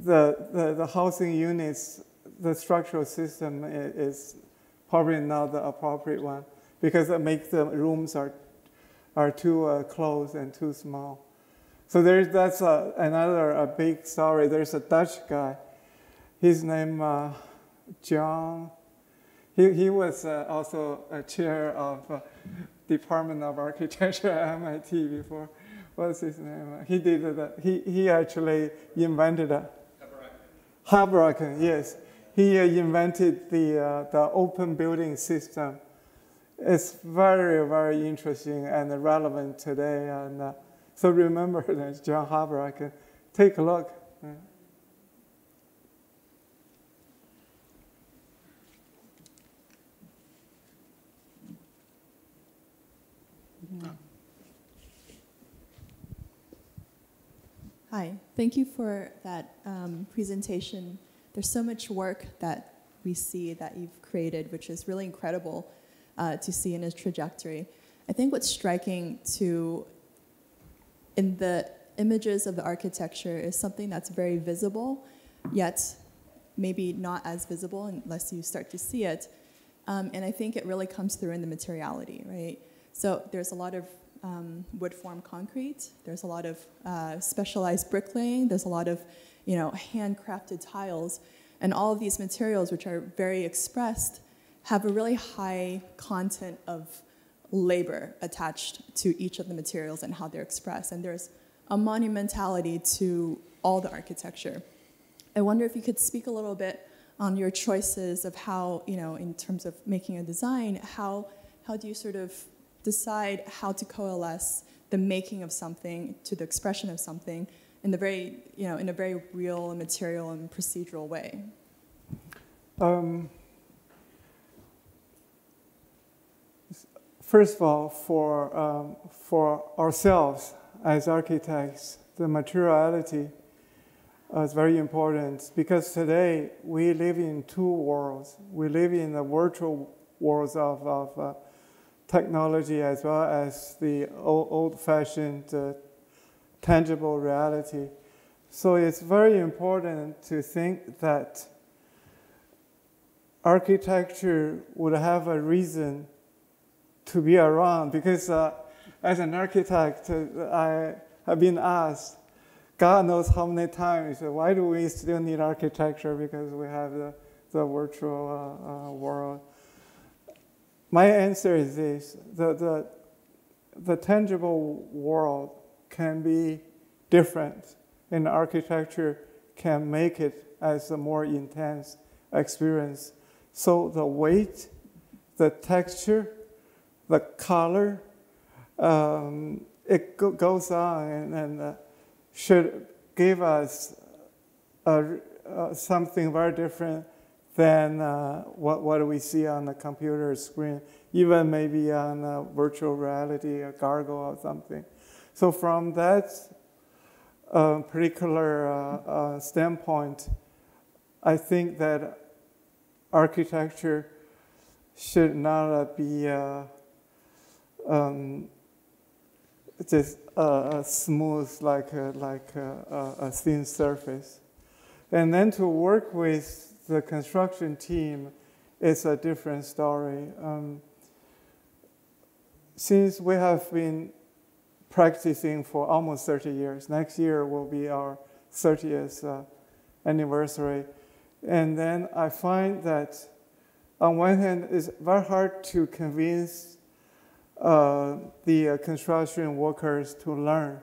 the, the, the housing units, the structural system is probably not the appropriate one because it makes the rooms are, are too uh, close and too small. So there's, that's a, another a big story. There's a Dutch guy. His name uh, John. He, he was uh, also a chair of uh, Department of Architecture at MIT before. What's his name? He did that. He, he actually invented a Habraken, yes. He invented the, uh, the open building system. It's very, very interesting and relevant today. And uh, so remember (laughs) that John can Take a look. Hi, thank you for that um, presentation. There's so much work that we see that you've created, which is really incredible uh, to see in his trajectory. I think what's striking to in the images of the architecture is something that's very visible, yet maybe not as visible unless you start to see it. Um, and I think it really comes through in the materiality, right? So there's a lot of um, wood form concrete. There's a lot of uh, specialized bricklaying. There's a lot of, you know, handcrafted tiles. And all of these materials, which are very expressed, have a really high content of labor attached to each of the materials and how they're expressed. And there's a monumentality to all the architecture. I wonder if you could speak a little bit on your choices of how, you know, in terms of making a design, how, how do you sort of decide how to coalesce the making of something to the expression of something in the very, you know, in a very real and material and procedural way? Um, first of all, for, um, for ourselves as architects, the materiality is very important because today we live in two worlds. We live in the virtual worlds of, of uh, technology as well as the old, fashioned uh, tangible reality. So it's very important to think that architecture would have a reason to be around because uh, as an architect, uh, I have been asked, God knows how many times, why do we still need architecture? Because we have the, the virtual uh, uh world. My answer is this the, the, the tangible world can be different, and architecture can make it as a more intense experience. So the weight, the texture, the color, um, it go- goes on and, and uh, should give us a, uh, something very different than uh, what, what we see on the computer screen, even maybe on virtual reality, a gargle or something. So from that uh, particular uh, uh, standpoint, I think that architecture should not be uh, um, just uh, smooth like a, like a, a, thin surface. And then to work with the construction team is a different story. Um, since we have been practicing for almost 30 years, next year will be our 30th uh, anniversary. And then I find that on one hand, it's very hard to convince uh, the uh, construction workers to learn.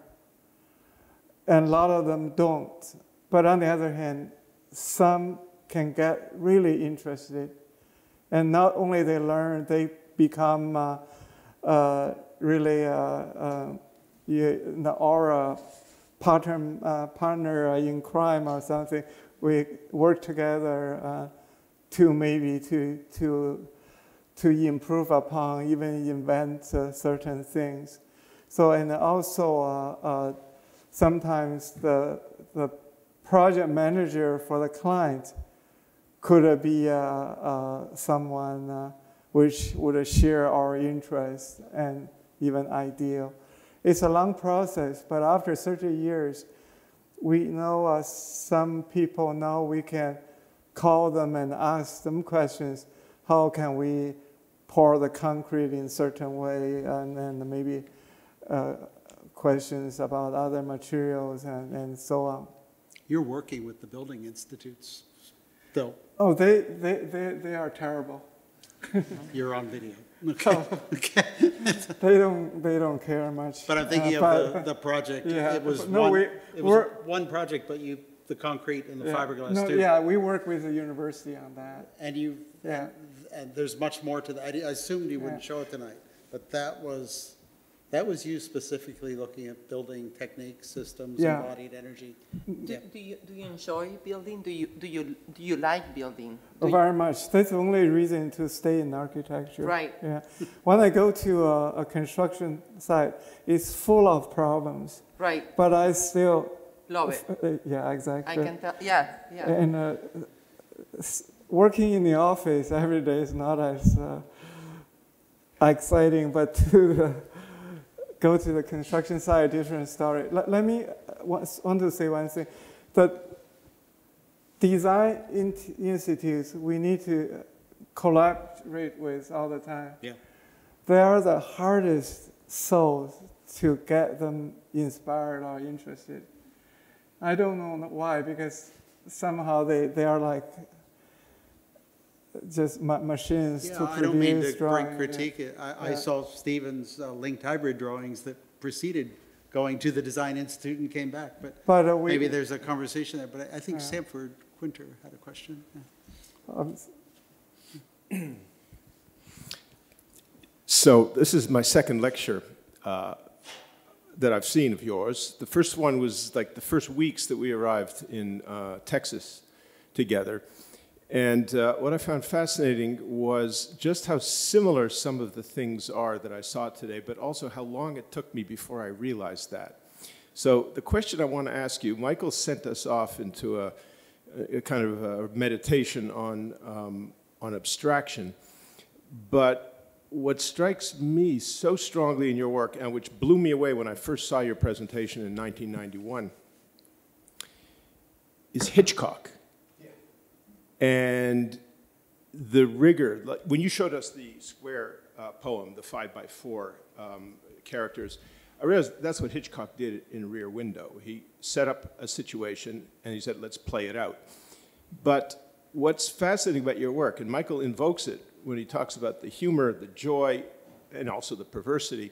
And a lot of them don't. But on the other hand, some can get really interested. And not only they learn, they become uh, uh really uh, uh, the aura partner, partner in crime or something. We work together to maybe to, to to improve upon, even invent uh, certain things. So, and also uh, uh, sometimes the, the project manager for the client could be uh, uh, someone uh, which would share our interests and even ideal. It's a long process, but after 30 years, we know some people now we can call them and ask them questions. How can we pour the concrete in a certain way, and then maybe uh, questions about other materials and, and so on. You're working with the building institutes, though. Oh, they, they, they, they are terrible. You're on video. (laughs) Okay. Okay. (laughs) they don't they don't care much. But I'm thinking uh, of the, the project. Yeah, it was no, one, we, it was one project, but you the concrete and the yeah, fiberglass no, too. Yeah, we work with the university on that. And you yeah and there's much more to that. I assumed you wouldn't show it tonight, but that was, that was you specifically looking at building techniques, systems, Yeah. embodied energy. Do, Yeah. do you, do you enjoy building? Do you, do you, do you like building? Do you- very much. That's the only reason to stay in architecture. Right. Yeah. When I go to a, a construction site, it's full of problems, Right, but I still. love it. Uh, yeah, exactly. I can tell, yeah, yeah. And uh, working in the office every day is not as uh, exciting, but (laughs) to uh, go to the construction site, different story. Let, let me uh, want to say one thing. The design in institutes we need to collaborate with all the time. Yeah. They are the hardest souls to get them inspired or interested. I don't know why, because somehow they, they are like just ma- machines Yeah, to I don't mean produce to drawing. bring critique it. I, I Yeah. saw Steven's uh, linked hybrid drawings that preceded going to the Design Institute and came back, but But uh, we, maybe there's a conversation there. But I I think Yeah. Sanford Kwinter had a question. Yeah. um, So this is my second lecture uh, that I've seen of yours. The first one was like the first weeks that we arrived in uh, Texas together. And uh, what I found fascinating was just how similar some of the things are that I saw today, but also how long it took me before I realized that. So the question I want to ask you, Michael sent us off into a, a kind of a meditation on, um, on abstraction. But what strikes me so strongly in your work, and which blew me away when I first saw your presentation in 1991, is Hitchcock. And the rigor, like when you showed us the square uh, poem, the five by four um, characters, I realized that's what Hitchcock did in Rear Window. He set up a situation and he said, let's play it out. But what's fascinating about your work, and Michael invokes it when he talks about the humor, the joy, and also the perversity,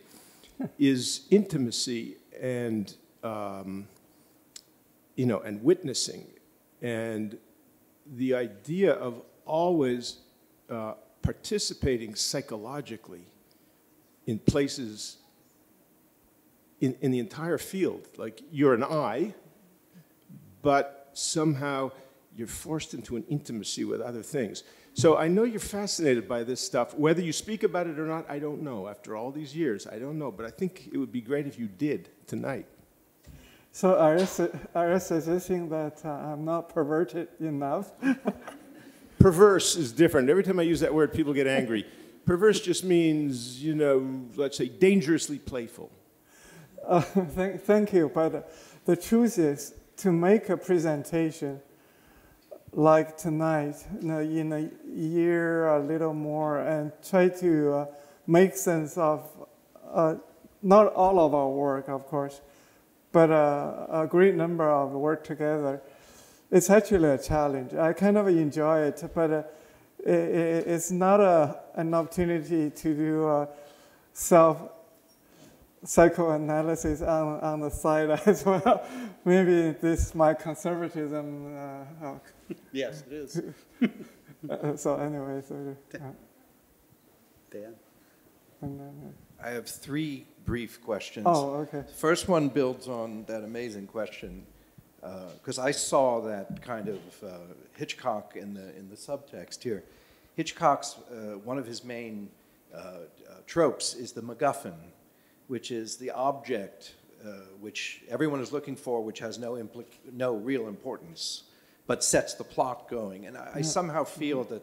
(laughs) is intimacy and, um, you know, and witnessing. And the idea of always uh, participating psychologically in places in, in the entire field. Like you're an eye, but somehow you're forced into an intimacy with other things. So I know you're fascinated by this stuff. Whether you speak about it or not, I don't know. After all these years, I don't know. But I think it would be great if you did tonight. So are you, su- are suggesting that uh, I'm not perverted enough? (laughs) Perverse is different. Every time I use that word, people get angry. Perverse just means, you know, let's say dangerously playful. (laughs) Uh, thank, thank you. But uh, the truth is, to make a presentation like tonight, you know, in a year, a little more, and try to uh, make sense of uh, not all of our work, of course, but uh, a great number of work together. It's actually a challenge. I kind of enjoy it, but uh, i i- it's not a, an opportunity to do uh, self psychoanalysis on, on the side (laughs) as well. Maybe this my conservatism. Uh, uh, Yes, it is. (laughs) uh, so anyway, so uh, Dan? and then, I have three brief questions. oh, okay. First one builds on that amazing question, because I saw that kind of uh, Hitchcock in the, in the subtext here. Hitchcock's, uh, one of his main uh, uh, tropes is the MacGuffin, which is the object uh, which everyone is looking for, which has no, no real importance, but sets the plot going. And I, I somehow feel that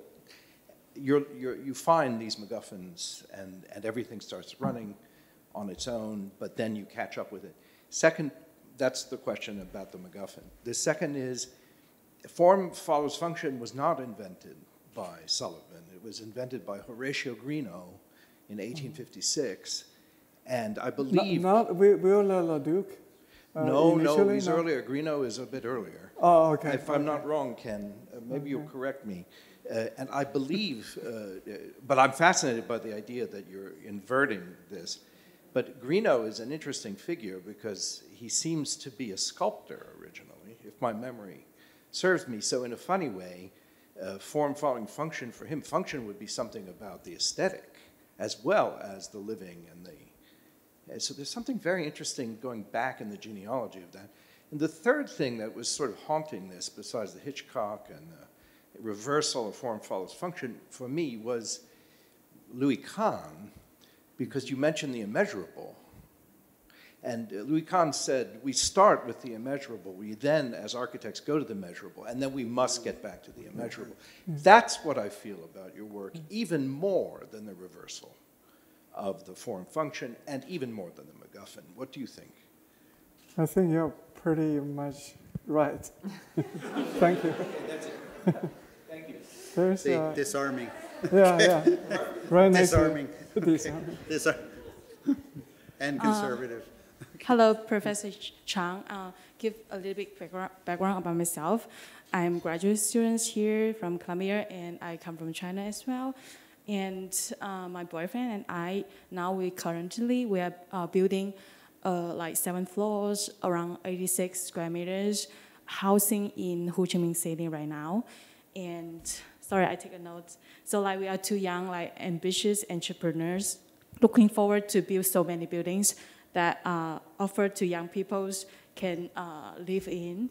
you're, you're, you find these MacGuffins and, and everything starts running on its own, but then you catch up with it. Second, that's the question about the MacGuffin. The second is form follows function was not invented by Sullivan. It was invented by Horatio Greenough in 1856. And I believe. not Wi- Viollet-le-Duc. uh, no, no, he's no? earlier. Greenough is a bit earlier. Oh, okay. If I'm not wrong, Ken, uh, maybe you'll correct me. Uh, and I believe, uh, uh, but I'm fascinated by the idea that you're inverting this. But Greenough is an interesting figure because he seems to be a sculptor originally, if my memory serves me. So, in a funny way, uh, form following function for him, function would be something about the aesthetic as well as the living and the. and so, there's something very interesting going back in the genealogy of that. And the third thing that was sort of haunting this, besides the Hitchcock and the reversal of form follows function, for me was Louis Kahn, because you mentioned the immeasurable. And uh, Louis Kahn said, we start with the immeasurable. We then, as architects, go to the measurable, and then we must get back to the immeasurable. That's what I feel about your work, even more than the reversal of the form function, and even more than the MacGuffin. What do you think? I think you're pretty much right. (laughs) Thank you. (laughs) Thank you. There's, See, uh, disarming, yeah, yeah. (laughs) Right next to disarming, (laughs) disarming. (laughs) disar- and conservative. Hello, Professor Ch- Chang. Uh, give a little bit background, background about myself. I'm graduate students here from Columbia, and I come from China as well. And uh, my boyfriend and I now we currently we are uh, building uh, like seven floors, around 86 square meters, housing in Ho Chi Minh City right now. And sorry, I take a note. So like we are two young, like ambitious entrepreneurs, looking forward to build so many buildings that uh, offer to young people can uh, live in.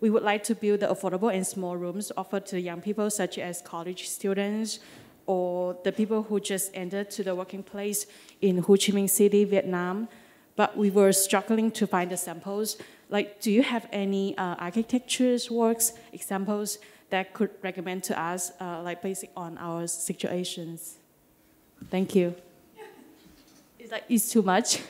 We would like to build the affordable and small rooms offered to young people, such as college students or the people who just entered to the working place in Ho Chi Minh City, Vietnam. But we were struggling to find the samples. Like, do you have any uh, architecture's works examples that could recommend to us, uh, like based on our situations? Thank you. (laughs) It's like it's too much.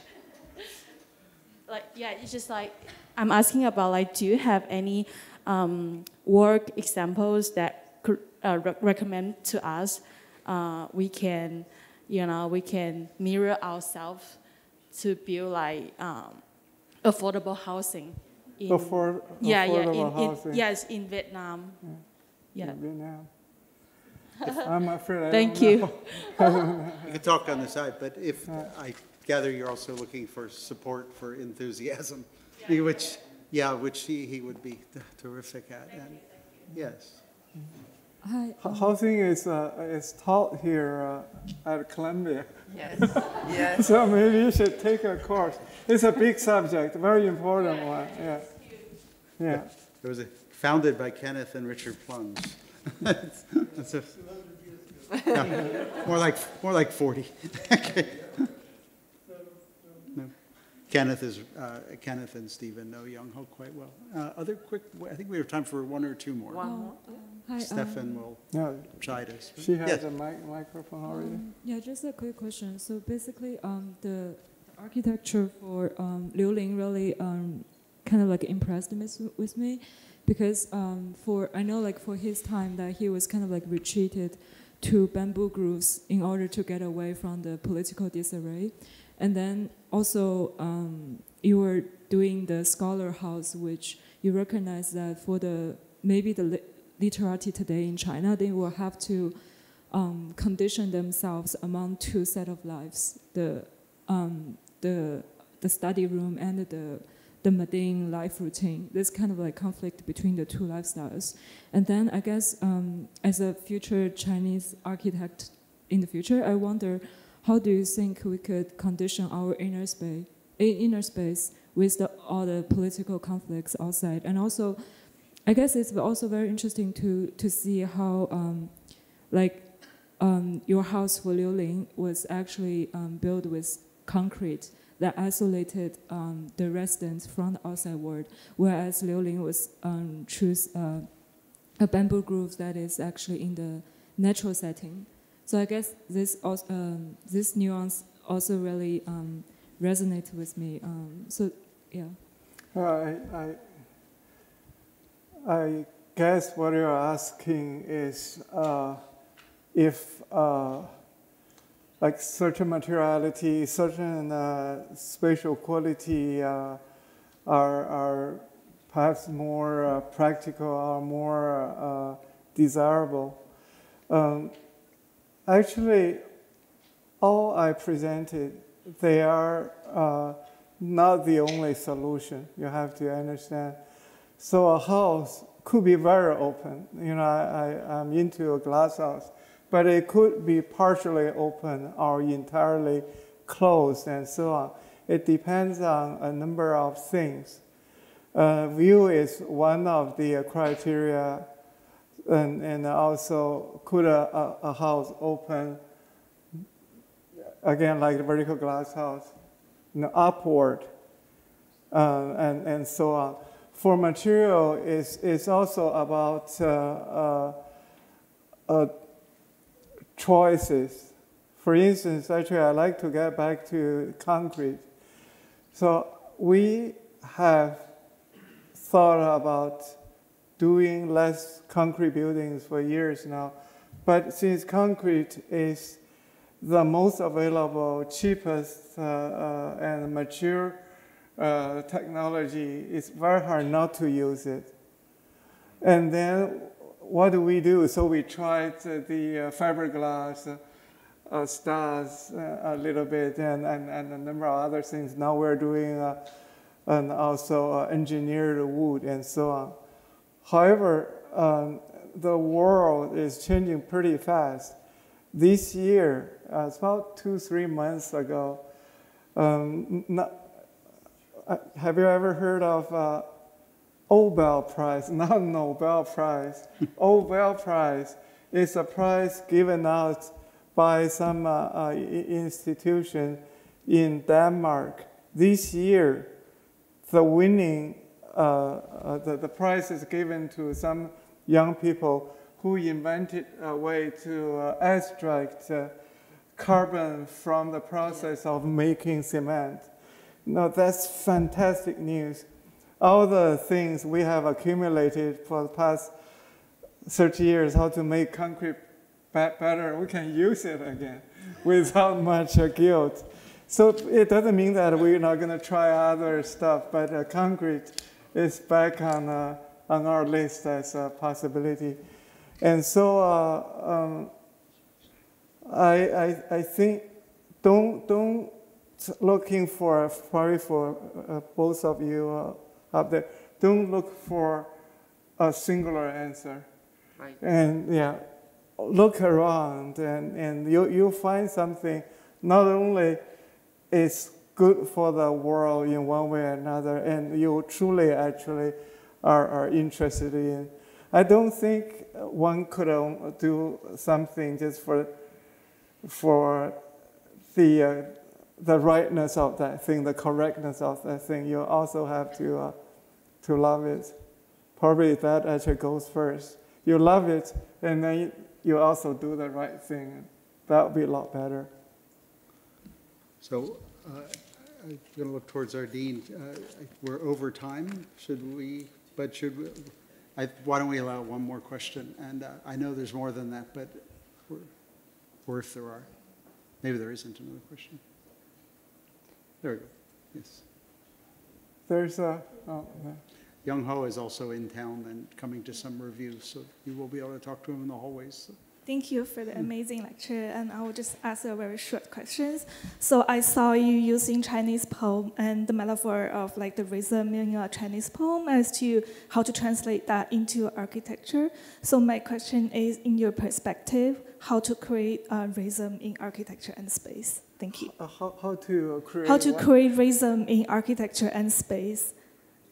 (laughs) like yeah, it's just like I'm asking about like, do you have any um, work examples that could uh, re- recommend to us? Uh, we can, you know, we can mirror ourselves to build like um, affordable housing. In, Affor- yeah, yeah, in, in, yes, in Vietnam. Yeah. in Vietnam. I'm afraid I Thank you. know. (laughs) You can talk on the side, but if, I gather you're also looking for support for enthusiasm, (laughs) which, yeah, which he, he would be terrific at. and- Yes. Hi. H- Housing is, uh, is taught here uh, at Columbia. Yes, yes. (laughs) So maybe you should take a course. It's a big subject, very important one. Yeah. Yeah. It was a founded by Kenneth and Richard Plunz. (laughs) That's a, (laughs) yeah, more like more like 40. okay. No. Kenneth is uh, Kenneth and Stephen know Yung Ho quite well. Uh, other quick, I think we have time for one or two more. One more. Hi. Stefan um, will Yeah, chide us. she has Yes. a mic- microphone already. um, yeah, just a quick question. So basically, um, the architecture for um, Liu Ling really um, kind of like impressed me, with me because um, for I know like for his time that he was kind of like retreated to bamboo groves in order to get away from the political disarray, and then also um, you were doing the scholar house, which you recognize that for the maybe the li- literati today in China, they will have to um, condition themselves among two set of lives: the um, the the study room and the the Meding life routine. This kind of like conflict between the two lifestyles. And then I guess um, as a future Chinese architect in the future, I wonder how do you think we could condition our inner space, inner space with the, all the political conflicts outside, and also. I guess it's also very interesting to, to see how, um, like, um, your house for Liu Ling was actually um, built with concrete that isolated um, the residents from the outside world, whereas Liu Ling was um, choose uh, a bamboo grove that is actually in the natural setting. So I guess this also, um, this nuance also really um, resonated with me. Um, so yeah. Uh, I, I, I guess what you're asking is uh, if uh, like certain materiality, certain uh, spatial quality uh, are, are perhaps more uh, practical or more uh, desirable. Um, actually, all I presented, they are uh, not the only solution. You have to understand. So a house could be very open. You know, I, I, I'm into a glass house, but it could be partially open or entirely closed and so on. It depends on a number of things. Uh, view is one of the criteria, and, and also could a, a, house open, again, like a vertical glass house, you know, upward, uh, and, and so on. For material, is is also about uh, uh, uh, choices. For instance, actually, I like to get back to concrete. So we have thought about doing less concrete buildings for years now, but since concrete is the most available, cheapest, uh, uh, and mature uh, technology, it's very hard not to use it. And then what do we do? So we tried the uh, fiberglass, uh, uh, stars a little bit, and, and, and a number of other things. Now we're doing and also engineered wood and so on. However, um, the world is changing pretty fast. This year, uh, it's about two, three months ago, um, not, uh, have you ever heard of uh, Nobel Prize? (laughs) Not Nobel Prize. (laughs) Nobel Prize is a prize given out by some uh, uh, institution in Denmark. This year, the winning, the, the prize is given to some young people who invented a way to uh, extract uh, carbon from the process of making cement. Now that's fantastic news. All the things we have accumulated for the past 30 years, how to make concrete better, we can use it again (laughs) without much uh, guilt. So it doesn't mean that we're not going to try other stuff, but uh, concrete is back on, uh, on our list as a possibility. And so uh, um, I, I, I think don't, don't looking for, sorry for uh, both of you uh, up there, don't look for a singular answer. Right. And yeah, look around and, and you, you'll find something not only is good for the world in one way or another, and you truly actually are, are interested in. I don't think one could um, do something just for, for the, uh, the rightness of that thing, the correctness of that thing. You also have to, uh, to love it. Probably that actually goes first. You love it, and then you also do the right thing. That would be a lot better. So uh, I'm going to look towards our dean. Uh, We're over time. Should we, but should we, I- why don't we allow one more question? And uh, I know there's more than that, but, or- if there are, maybe there isn't another question. There we go. Yes. There's a, oh, yeah. Yung Ho is also in town and coming to some reviews, so you will be able to talk to him in the hallways. Thank you for the amazing lecture, and I will just ask a very short questions. So I saw you using Chinese poem and the metaphor of like the rhythm in a Chinese poem as to how to translate that into architecture. So my question is, in your perspective, how to create a rhythm in architecture and space? Thank you. Uh, how, how to create How to what? create rhythm in architecture and space?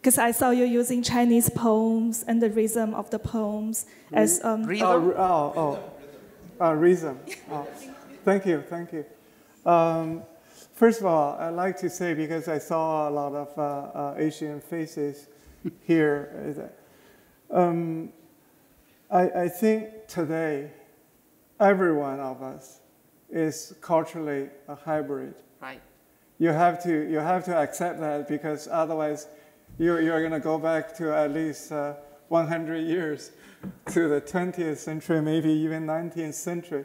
Because I saw you using Chinese poems and the rhythm of the poems as um, Oh, Rhythm? re- oh, oh. Uh, reason. Oh. Thank you, thank you. Um, first of all, I'd like to say, because I saw a lot of uh, uh, Asian faces here, um, I, I think today, every one of us is culturally a hybrid. Right. You have to, you have to accept that because otherwise you, you're going to go back to at least uh, 100 years to the 20th century, maybe even 19th century,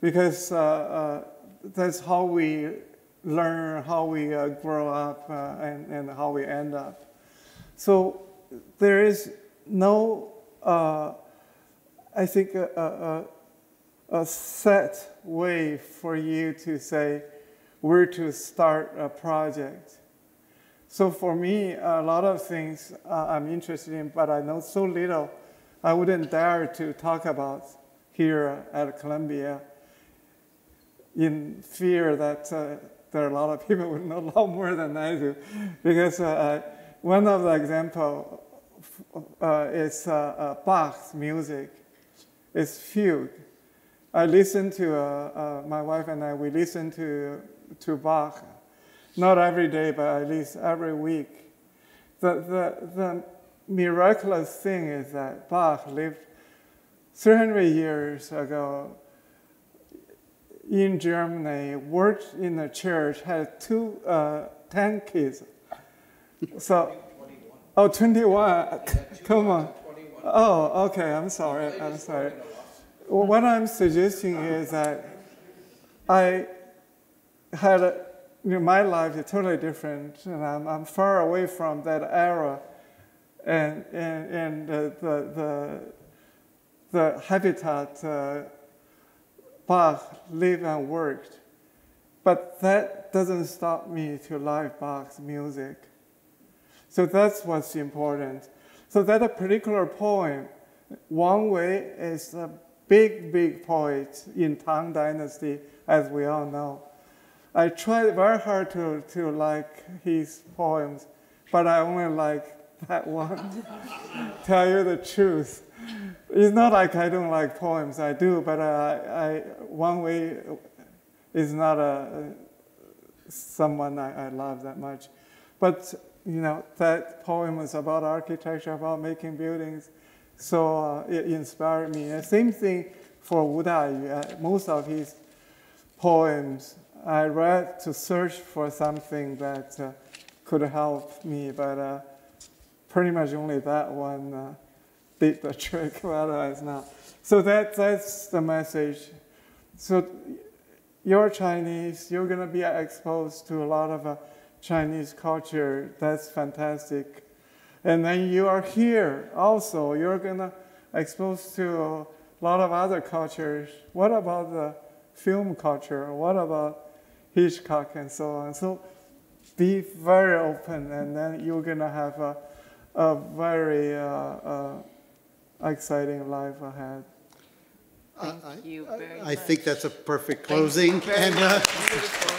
because uh, uh, that's how we learn, how we uh, grow up, and, and how we end up. So there is no, uh, I think, a, a, a set way for you to say where to start a project. So for me, a lot of things uh, I'm interested in, but I know so little, I wouldn't dare to talk about here at Columbia in fear that uh, there are a lot of people who know a lot more than I do. Because uh, uh, one of the example uh, is uh, uh, Bach's music. It's fugue. I listen to, my wife and I, we listen to, to Bach, not every day, but at least every week. The, the, the miraculous thing is that Bach lived 300 years ago in Germany, worked in a church, had two, uh, 10 kids. So, oh, 21. (laughs) Come on. Oh, okay, I'm sorry, I'm sorry. What I'm suggesting is that I had a, you know, my life is totally different, and I'm, I'm far away from that era, and and and the the the habitat uh, Bach lived and worked, but that doesn't stop me to like Bach's music. So that's what's important. So that a particular poem, Wang Wei is a big, big poet in Tang Dynasty, as we all know. I tried very hard to, to like his poems, but I only like that one. (laughs) Tell you the truth. It's not like I don't like poems, I do, but I, I, Wang Wei is not a, someone I, I love that much. But, you know, that poem was about architecture, about making buildings, so uh, it inspired me. And same thing for Wu. Uh, most of his poems I read to search for something that uh, could help me, but uh, pretty much only that one uh, did the (laughs) trick, otherwise not. So that, that's the message. So you're Chinese, you're going to be exposed to a lot of uh, Chinese culture. That's fantastic. And then you are here also, you're going to exposed to a lot of other cultures. What about the film culture? What about Hitchcock and so on? So be very open, and then you're going to have a, a very uh, uh, exciting life ahead. Thank I- you I- very I much. think that's a perfect Thank you closing. very And uh, much. Beautiful.